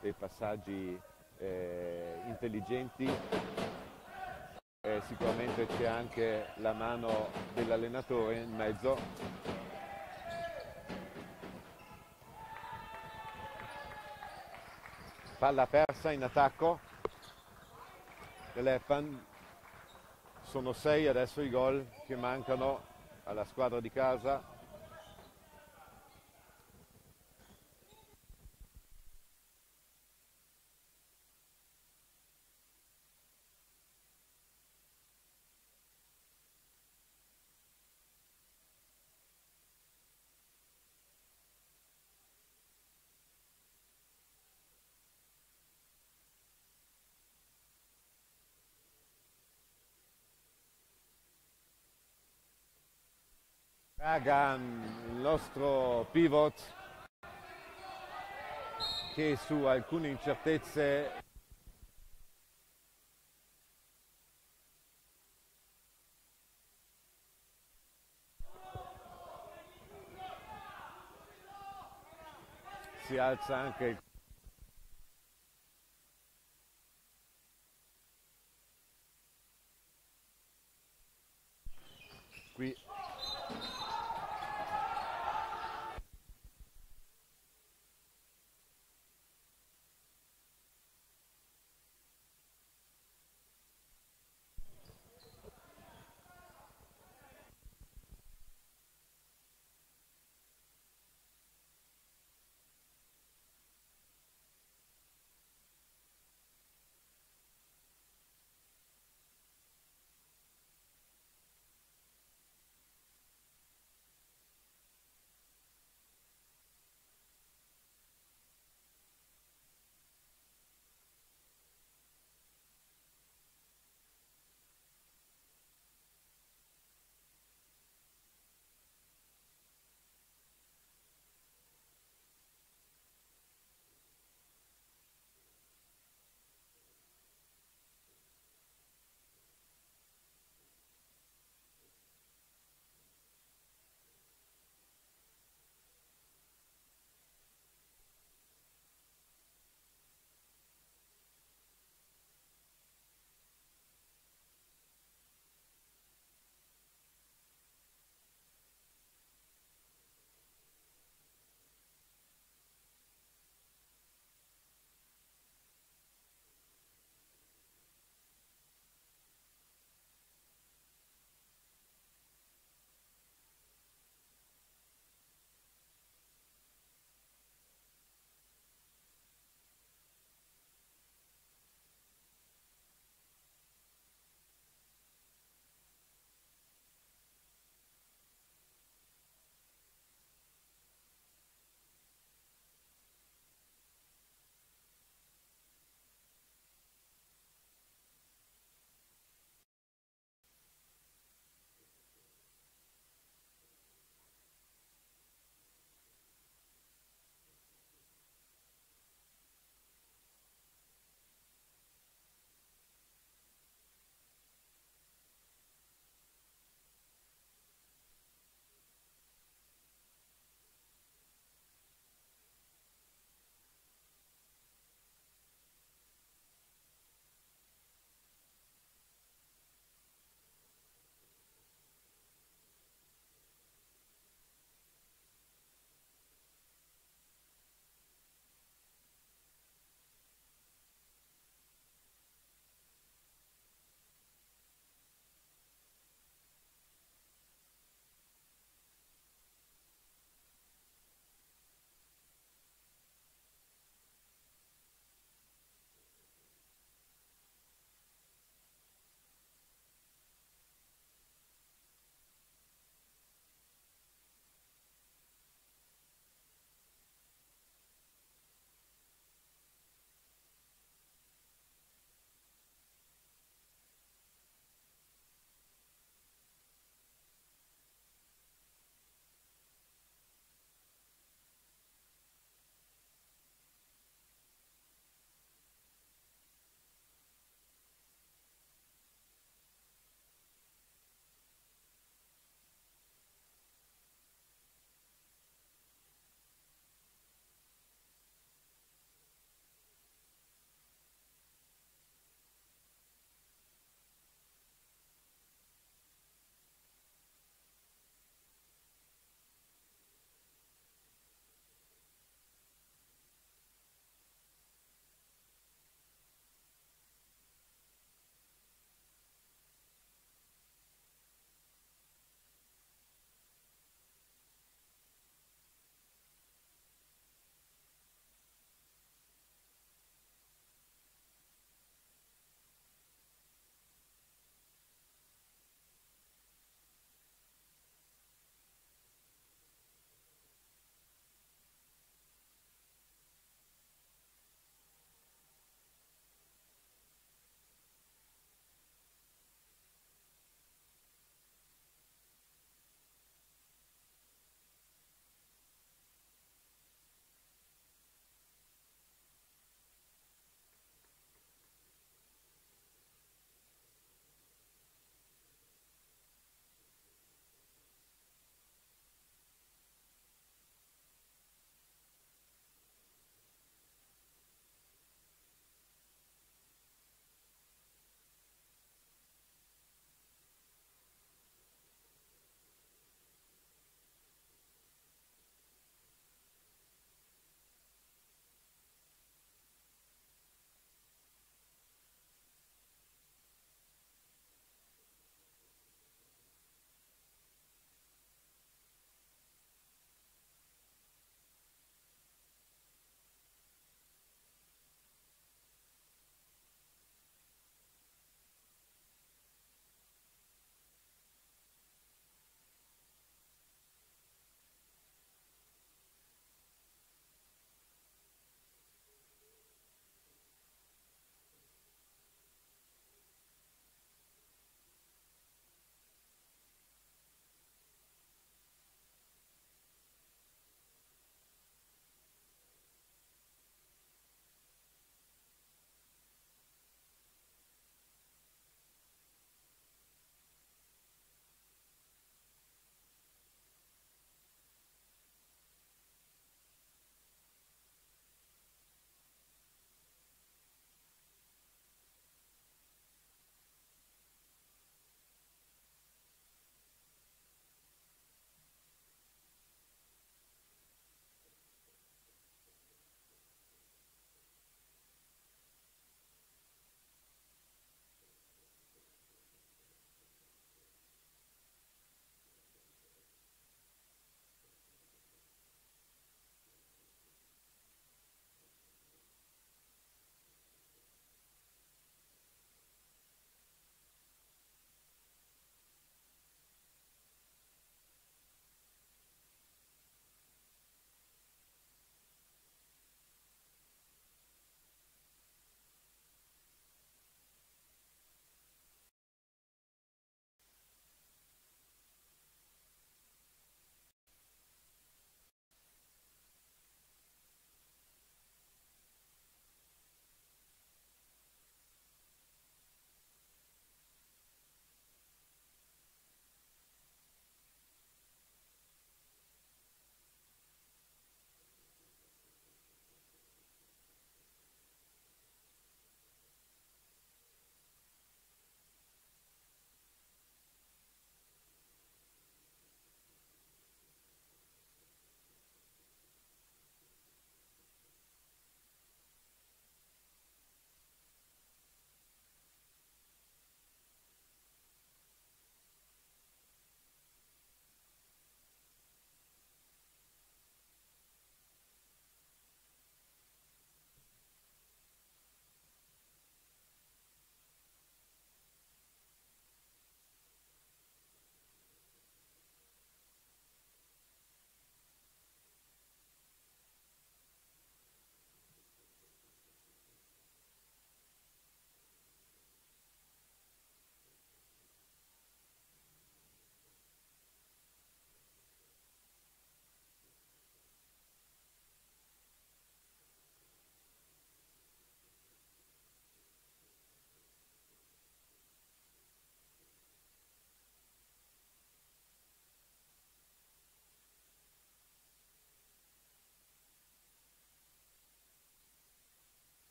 dei passaggi eh, intelligenti. Eh, sicuramente c'è anche la mano dell'allenatore in mezzo. Palla persa in attacco. dell'Eppan sono sei adesso i gol che mancano alla squadra di casa Dragan, il nostro pivot, che su alcune incertezze si alza anche il qui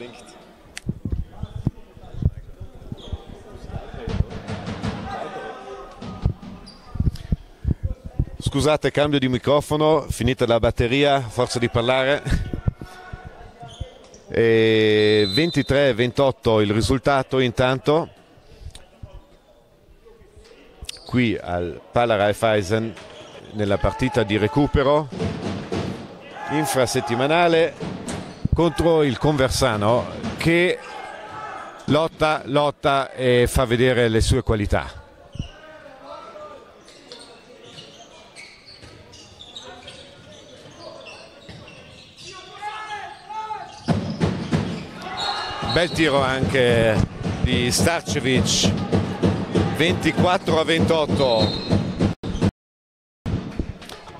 blinkt. Scusate, cambio di microfono, finita la batteria, forza di parlare. E 23-28 il risultato intanto. Qui al Pala Raiffeisen nella partita di recupero infrasettimanale contro il Conversano che lotta, lotta e fa vedere le sue qualità. Bel tiro anche di Starcevic 24 a 28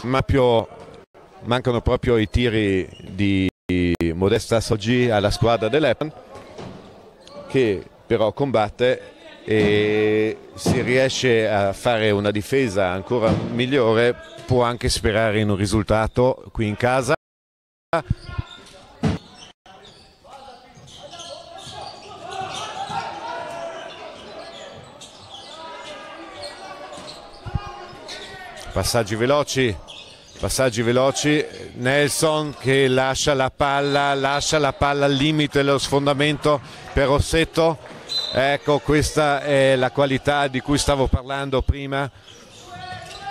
ma più, mancano proprio i tiri di Modesta Soggi alla squadra dell'Epan che però combatte e se riesce a fare una difesa ancora migliore può anche sperare in un risultato qui in casa. Passaggi veloci passaggi veloci. Nelson che lascia la palla lascia la palla al limite dello sfondamento per Rossetto. Ecco questa è la qualità di cui stavo parlando prima.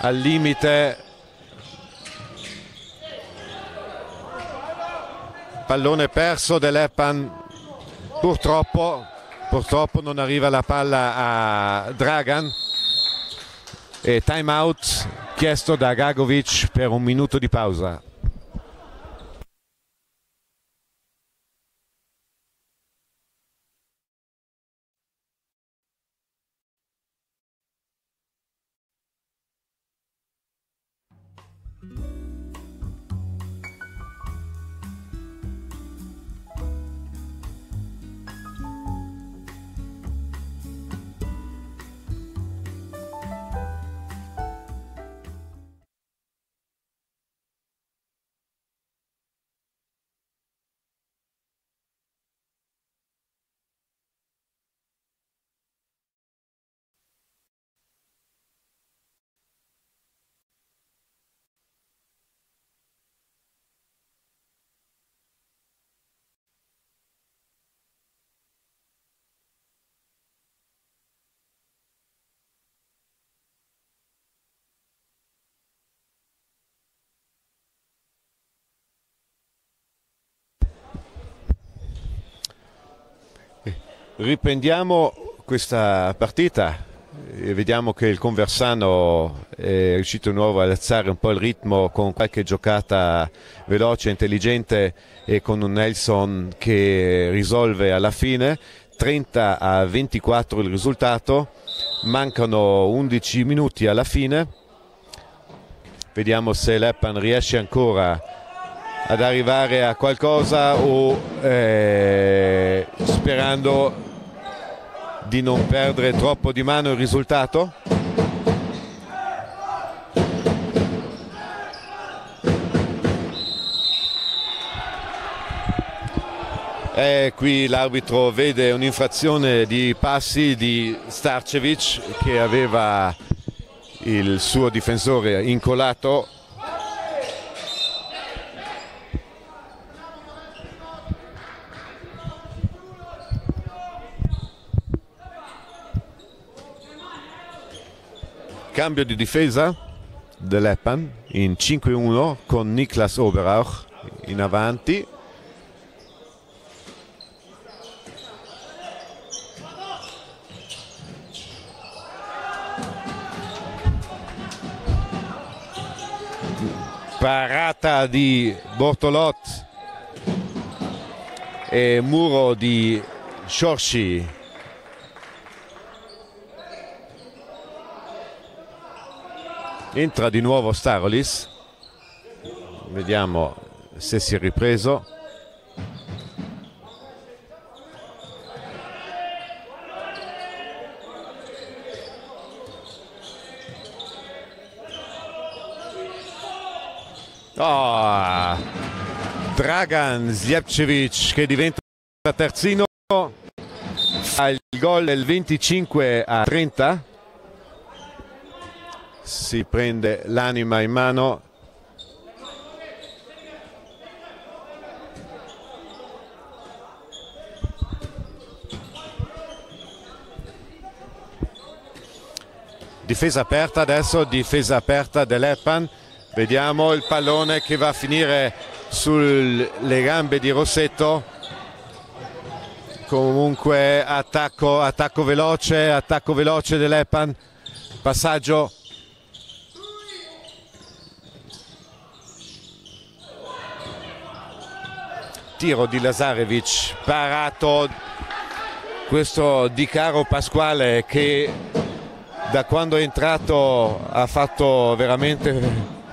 Al limite. Pallone perso dell'Epan purtroppo purtroppo non arriva la palla a Dragan. E time out chiesto da Gagovic per un minuto di pausa. Riprendiamo questa partita e vediamo che il Conversano è riuscito di nuovo ad alzare un po' il ritmo con qualche giocata veloce, intelligente e con un Nelson che risolve alla fine. 30 a 24 il risultato, mancano 11 minuti alla fine. Vediamo se l'Eppan riesce ancora ad arrivare a qualcosa o eh, sperando di non perdere troppo di mano il risultato. E qui l'arbitro vede un'infrazione di passi di Starcevic che aveva il suo difensore incolato cambio di difesa dell'Eppan in 5-1 con Niklas Oberauch in avanti. Parata di Bortolot e muro di Shorshi entra di nuovo Starolis. Vediamo se si è ripreso. Oh, Dragan Zjepcevic che diventa terzino. Fa il gol del 25 a 30 si prende l'anima in mano. Difesa aperta adesso difesa aperta dell'Epan vediamo il pallone che va a finire sulle gambe di Rossetto. Comunque attacco, attacco veloce attacco veloce dell'Epan passaggio tiro di Lazarevic parato. Questo di Caro Pasquale che da quando è entrato ha fatto veramente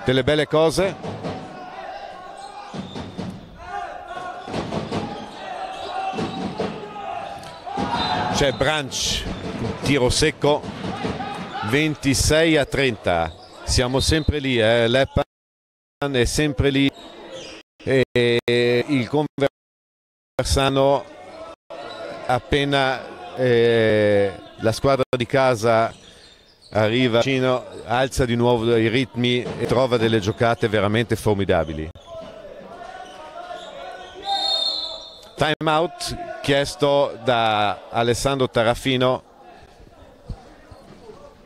delle belle cose. C'è Branch tiro secco 26 a 30 siamo sempre lì eh? l'Eppan è sempre lì e il Conversano appena eh, la squadra di casa arriva vicino alza di nuovo i ritmi e trova delle giocate veramente formidabili. Time out chiesto da Alessandro Tarafino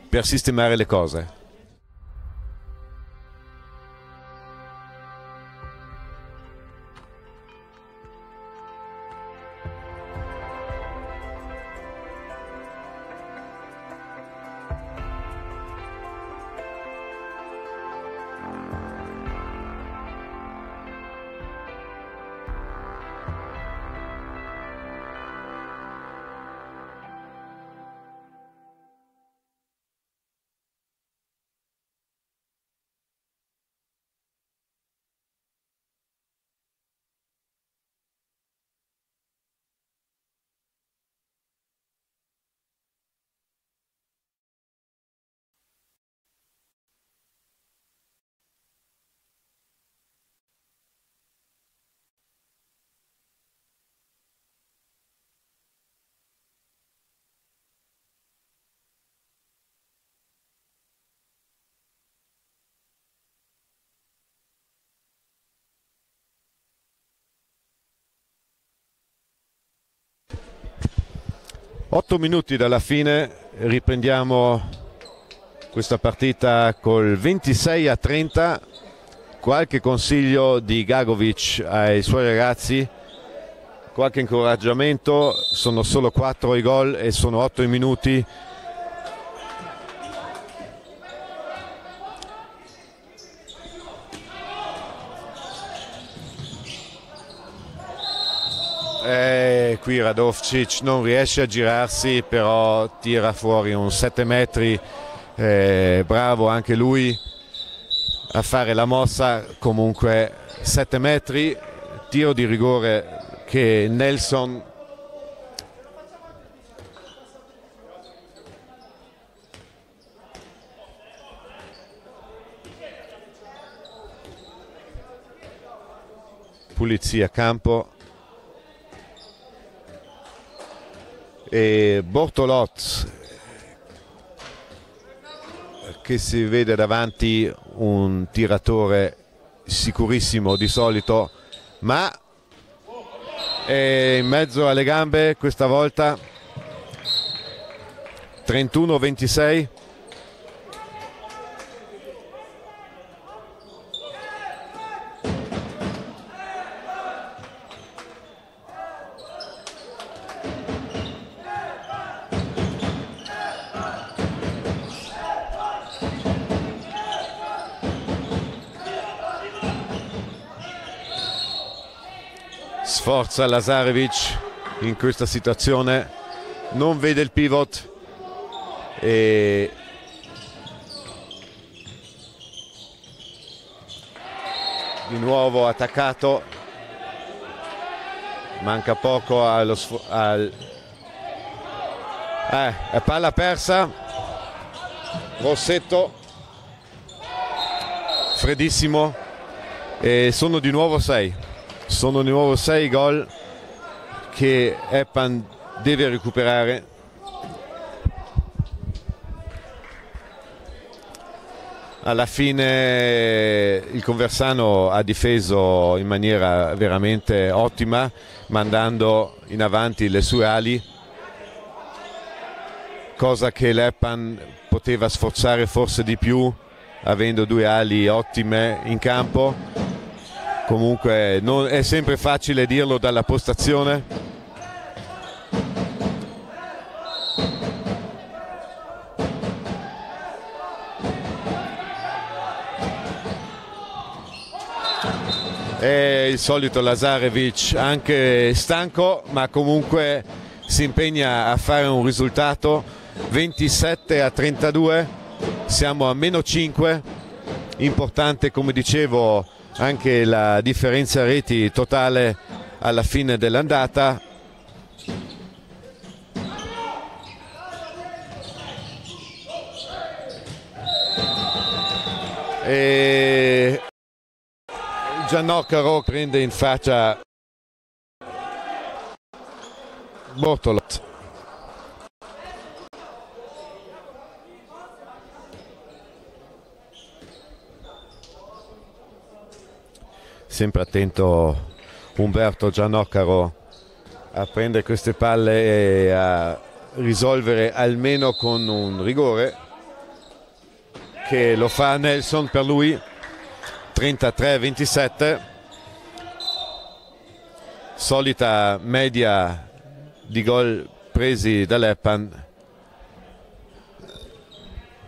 per sistemare le cose 8 minuti dalla fine riprendiamo questa partita col 26 a 30 qualche consiglio di Gagovic ai suoi ragazzi. Qualche incoraggiamento sono solo 4 i gol e sono 8 i minuti qui Radovcic non riesce a girarsi, però tira fuori un 7 metri, eh, bravo anche lui a fare la mossa, comunque 7 metri, tiro di rigore che Nelson pulizia campo e Bortolot che si vede davanti un tiratore sicurissimo di solito ma è in mezzo alle gambe questa volta. 31-26 sforza Lazarevic in questa situazione non vede il pivot e di nuovo attaccato. Manca poco allo al eh, palla persa. Rossetto. Freddissimo. E sono di nuovo 6 sono di nuovo 6 gol che Eppan deve recuperare. Alla fine il Conversano ha difeso in maniera veramente ottima, mandando in avanti le sue ali, cosa che l'Eppan poteva sforzare forse di più, avendo due ali ottime in campo. Comunque non, è sempre facile dirlo dalla postazione. È il solito Lazarevic, anche stanco, ma comunque si impegna a fare un risultato 27 a 32, siamo a meno 5, importante come dicevo anche la differenza reti totale alla fine dell'andata. E Giannoccaro prende in faccia Bortolot. Sempre attento Umberto Giannoccaro a prendere queste palle e a risolvere almeno con un rigore che lo fa Nelson per lui. 33-27 solita media di gol presi dall'Eppan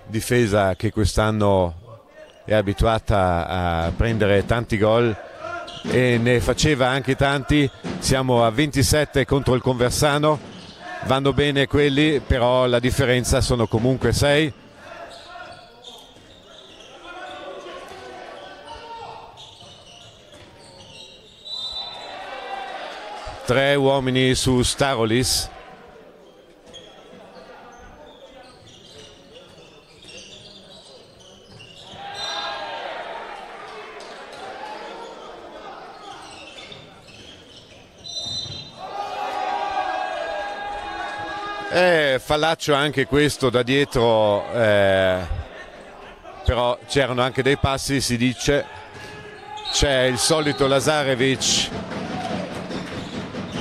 difesa che quest'anno è abituata a prendere tanti gol e ne faceva anche tanti. Siamo a 27 contro il Conversano. Vanno bene quelli però la differenza sono comunque 6 tre uomini su Starolis Eh, fallaccio anche questo da dietro, eh, però c'erano anche dei passi, si dice. C'è il solito Lazarevic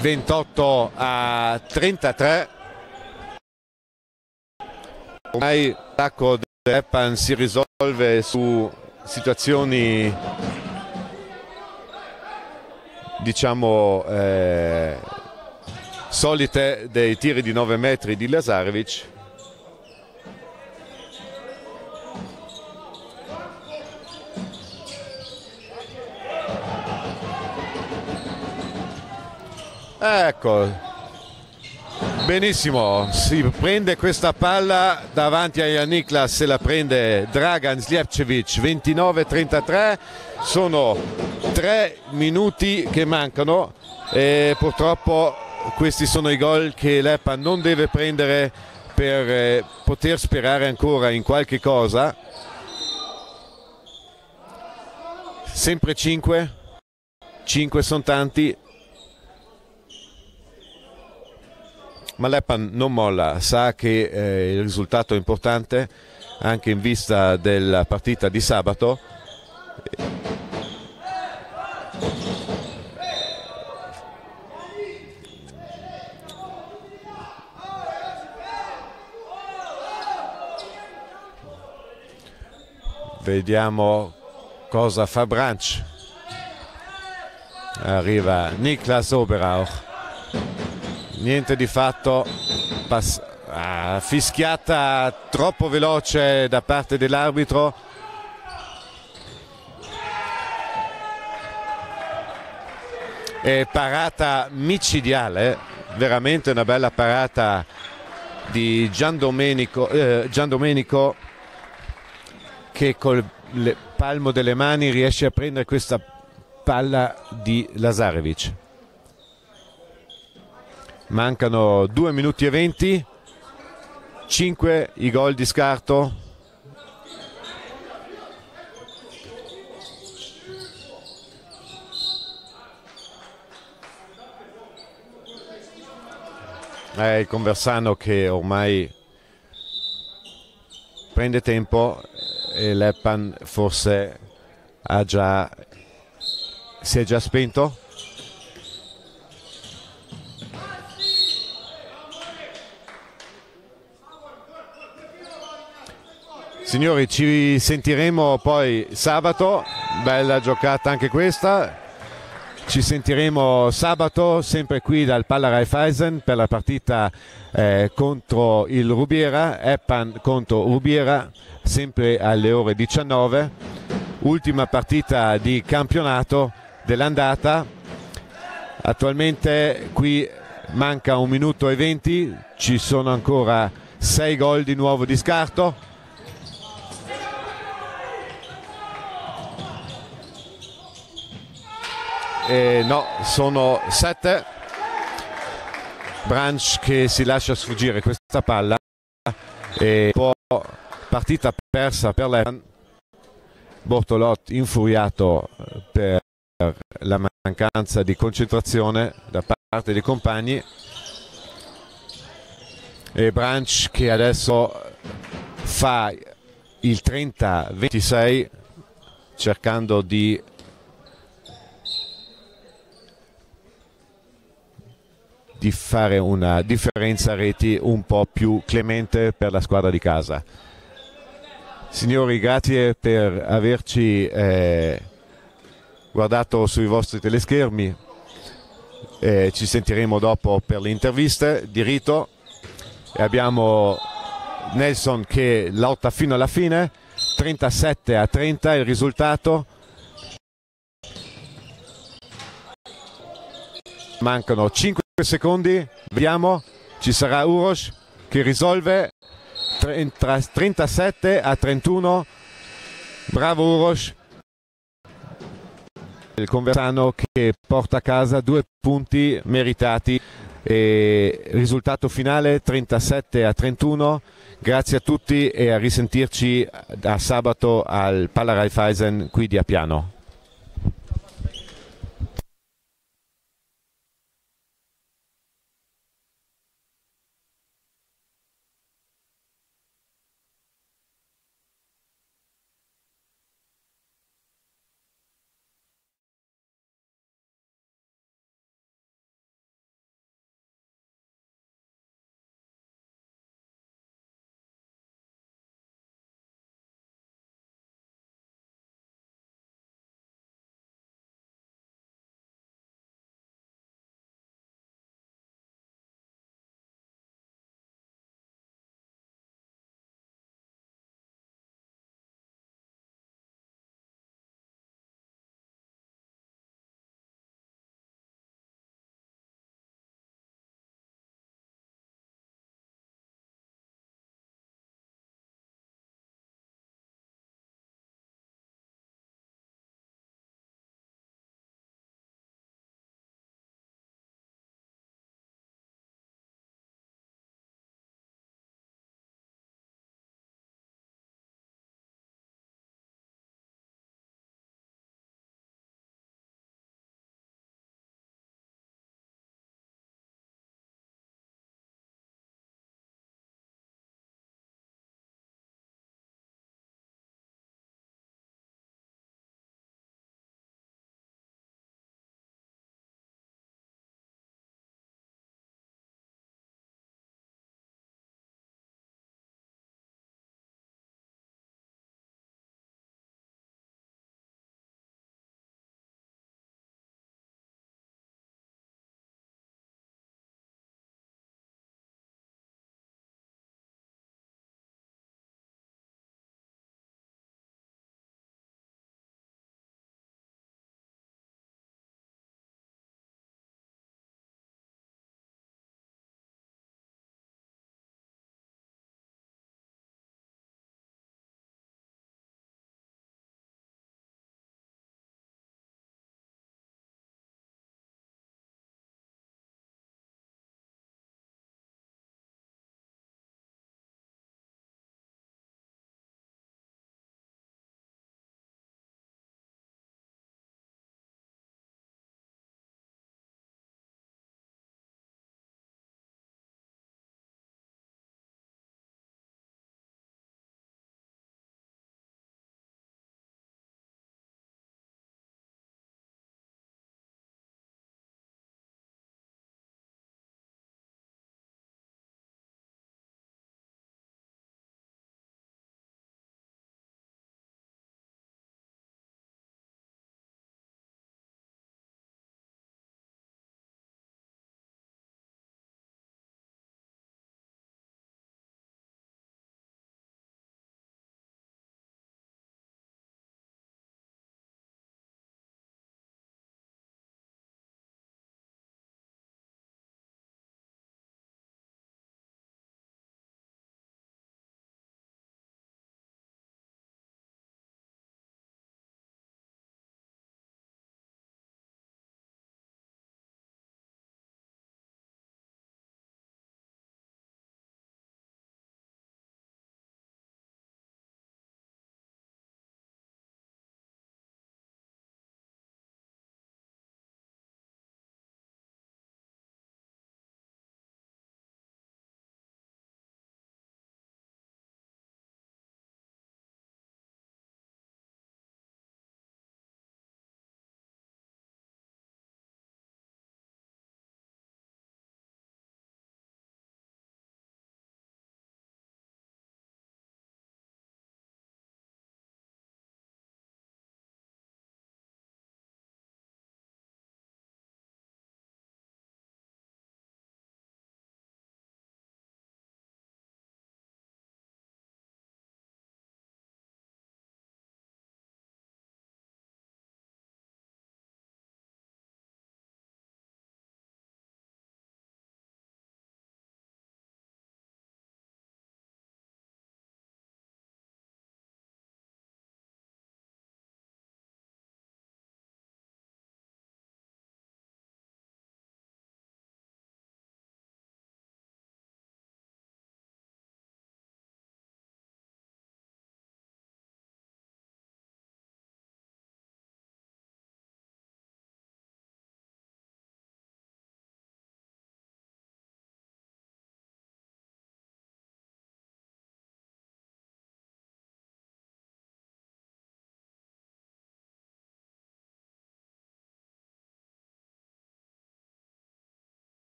28 a 33. Ormai l'attacco dell'Eppan si risolve su situazioni diciamo eh, solite dei tiri di 9 metri di Lazarevic. Ecco. Benissimo. Si prende questa palla davanti a Niklas se la prende Dragan Sljepcevic 29-33 sono tre minuti che mancano e purtroppo questi sono i gol che l'Eppa non deve prendere per eh, poter sperare ancora in qualche cosa. Sempre 5, 5 sono tanti, ma l'Eppa non molla, sa che eh, il risultato è importante anche in vista della partita di sabato. Vediamo cosa fa Branch. Arriva Niklas Oberauch. Niente di fatto. Pass- ah, fischiata troppo veloce da parte dell'arbitro. E parata micidiale, veramente una bella parata di Gian Domenico, eh, Gian Domenico che col palmo delle mani riesce a prendere questa palla di Lazarevic. Mancano 2 minuti e 20, 5 i gol di scarto. È il Conversano che ormai prende tempo e l'Eppan forse già, si è già spento. Signori, ci sentiremo poi sabato, bella giocata anche questa. Ci sentiremo sabato sempre qui dal Palla Raiffeisen per la partita eh, contro il Rubiera, Eppan contro Rubiera, sempre alle ore 19. Ultima partita di campionato dell'andata. Attualmente qui manca un minuto e 20, ci sono ancora 6 gol di nuovo di scarto. Eh, no, sono sette. Branch che si lascia sfuggire questa palla. E poi partita persa per l'Evan. Bortolot infuriato per la mancanza di concentrazione da parte dei compagni. E Branch che adesso fa il 30-26 cercando di di fare una differenza reti un po' più clemente per la squadra di casa. Signori, grazie per averci eh, guardato sui vostri teleschermi. Eh, ci sentiremo dopo per le interviste di Rito. E abbiamo Nelson che lotta fino alla fine, 37 a 30 il risultato. Mancano 5 secondi, vediamo, ci sarà Uros che risolve 30, 37 a 31, bravo Uros, il Conversano che porta a casa due punti meritati. E risultato finale 37 a 31, grazie a tutti e a risentirci a sabato al Palla Raiffeisen qui di Appiano.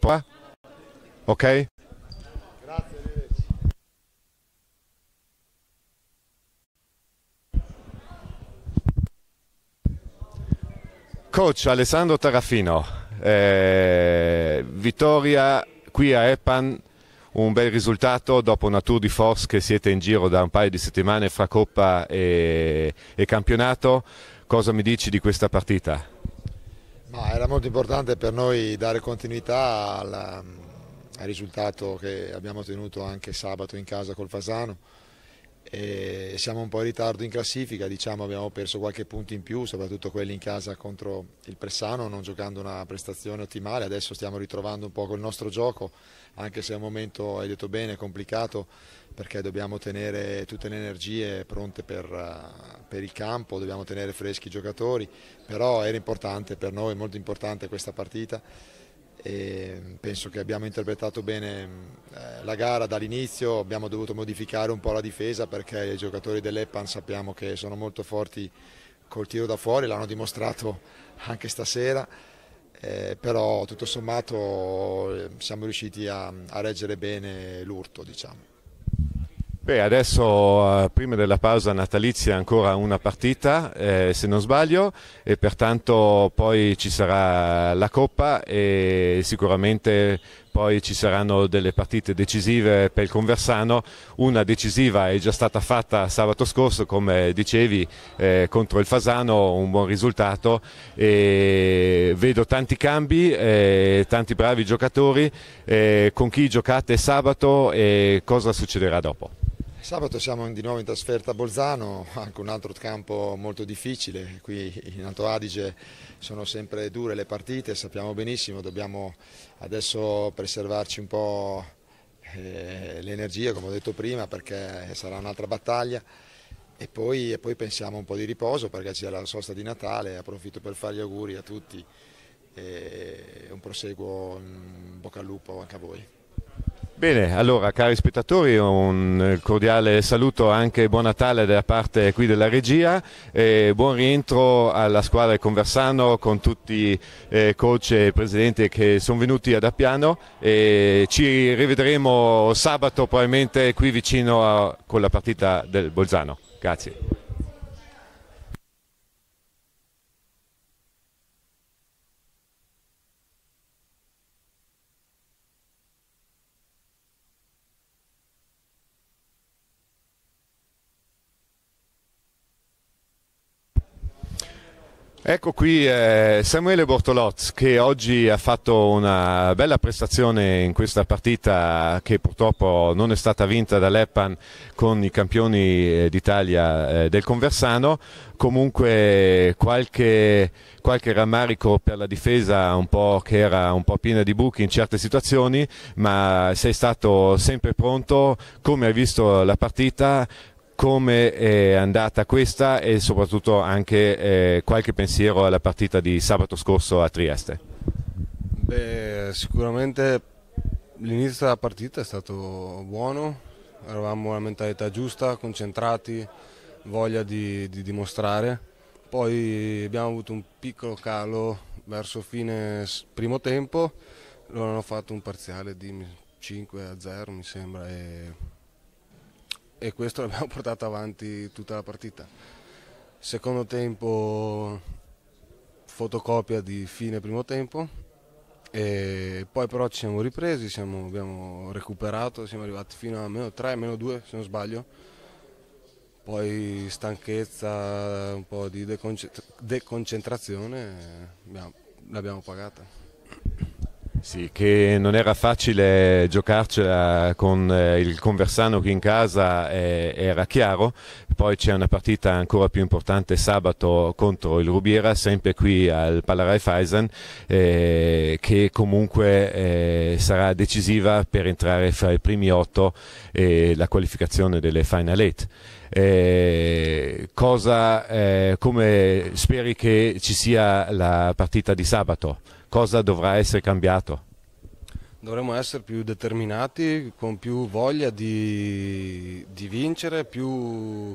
Prova? Ok? Grazie, arrivederci. Coach Alessandro Tarafino, eh, vittoria qui a Epan, un bel risultato dopo una tour di force che siete in giro da un paio di settimane fra Coppa e, e campionato. Cosa mi dici di questa partita? Ma era molto importante per noi dare continuità al, al risultato che abbiamo ottenuto anche sabato in casa col Fasano. E siamo un po' in ritardo in classifica, diciamo abbiamo perso qualche punto in più, soprattutto quelli in casa contro il Pressano, non giocando una prestazione ottimale. Adesso stiamo ritrovando un po' col nostro gioco, anche se è un momento, hai detto bene, complicato, perché dobbiamo tenere tutte le energie pronte per, per il campo, dobbiamo tenere freschi i giocatori, però era importante per noi, molto importante questa partita e penso che abbiamo interpretato bene eh, la gara dall'inizio, abbiamo dovuto modificare un po' la difesa perché i giocatori dell'Eppan sappiamo che sono molto forti col tiro da fuori, l'hanno dimostrato anche stasera, eh, però tutto sommato eh, siamo riusciti a, a reggere bene l'urto. Diciamo. Beh, adesso eh, prima della pausa natalizia ancora una partita, eh, se non sbaglio, e pertanto poi ci sarà la Coppa e sicuramente poi ci saranno delle partite decisive per il Conversano, una decisiva è già stata fatta sabato scorso come dicevi eh, contro il Fasano, un buon risultato e vedo tanti cambi, eh, tanti bravi giocatori, eh, con chi giocate sabato e cosa succederà dopo? Sabato siamo di nuovo in trasferta a Bolzano, anche un altro campo molto difficile, qui in Alto Adige sono sempre dure le partite, sappiamo benissimo, dobbiamo adesso preservarci un po' eh, l'energia come ho detto prima perché sarà un'altra battaglia e poi, e poi, pensiamo un po' di riposo perché c'è la sosta di Natale, approfitto per fare gli auguri a tutti e un proseguo in bocca al lupo anche a voi. Bene, allora cari spettatori un cordiale saluto anche buon Natale da parte qui della regia e buon rientro alla squadra Conversano con tutti i eh, coach e presidenti che sono venuti ad Appiano e ci rivedremo sabato probabilmente qui vicino a, con la partita del Bolzano. Grazie. Ecco qui eh, Samuele Bortolozzi che oggi ha fatto una bella prestazione in questa partita che purtroppo non è stata vinta dall'Eppan con i campioni eh, d'Italia eh, del Conversano, comunque qualche, qualche rammarico per la difesa che era un po' piena di buchi in certe situazioni, ma sei stato sempre pronto, come hai visto la partita, come è andata questa e soprattutto anche eh, qualche pensiero alla partita di sabato scorso a Trieste. Beh, sicuramente l'inizio della partita è stato buono, eravamo la mentalità giusta, concentrati, voglia di, di dimostrare. Poi abbiamo avuto un piccolo calo verso fine primo tempo, loro hanno fatto un parziale di 5 a 0 mi sembra e e questo l'abbiamo portato avanti tutta la partita. Secondo tempo fotocopia di fine primo tempo e poi però ci siamo ripresi, siamo, abbiamo recuperato, siamo arrivati fino a meno 3, meno 2 se non sbaglio. Poi stanchezza, un po' di deconcentrazione, l'abbiamo pagata. Sì, che non era facile giocarcela con eh, il Conversano qui in casa eh, era chiaro, poi c'è una partita ancora più importante sabato contro il Rubiera, sempre qui al Palaraifaisen, eh, che comunque eh, sarà decisiva per entrare fra i primi otto e la qualificazione delle Final Eight. Eh, cosa, eh, come speri che ci sia la partita di sabato? Cosa dovrà essere cambiato? Dovremmo essere più determinati, con più voglia di, di vincere, più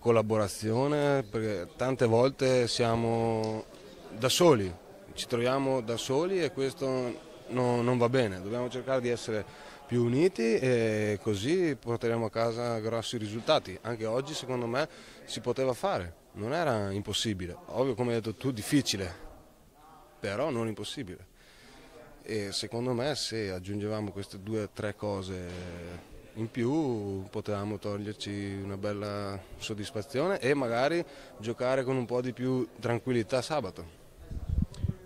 collaborazione, perché tante volte siamo da soli, ci troviamo da soli e questo no, non va bene, dobbiamo cercare di essere più uniti e così porteremo a casa grossi risultati. Anche oggi secondo me si poteva fare, non era impossibile, ovvio come hai detto tu difficile, però non impossibile. E secondo me se aggiungevamo queste due o tre cose in più potevamo toglierci una bella soddisfazione e magari giocare con un po' di più tranquillità sabato.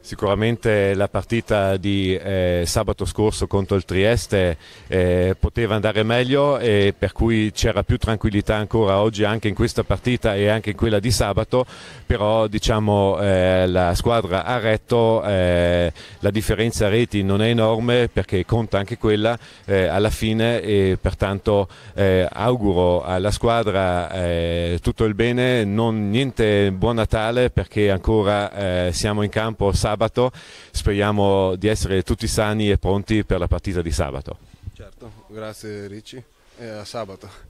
Sicuramente la partita di eh, sabato scorso contro il Trieste eh, poteva andare meglio e per cui c'era più tranquillità ancora oggi anche in questa partita e anche in quella di sabato, però diciamo eh, la squadra ha retto, eh, la differenza reti non è enorme perché conta anche quella eh, alla fine e pertanto eh, auguro alla squadra tutto il bene, non niente buon Natale perché ancora siamo in campo sabato sabato. Speriamo di essere tutti sani e pronti per la partita di sabato. Certo, grazie Ricci e a sabato.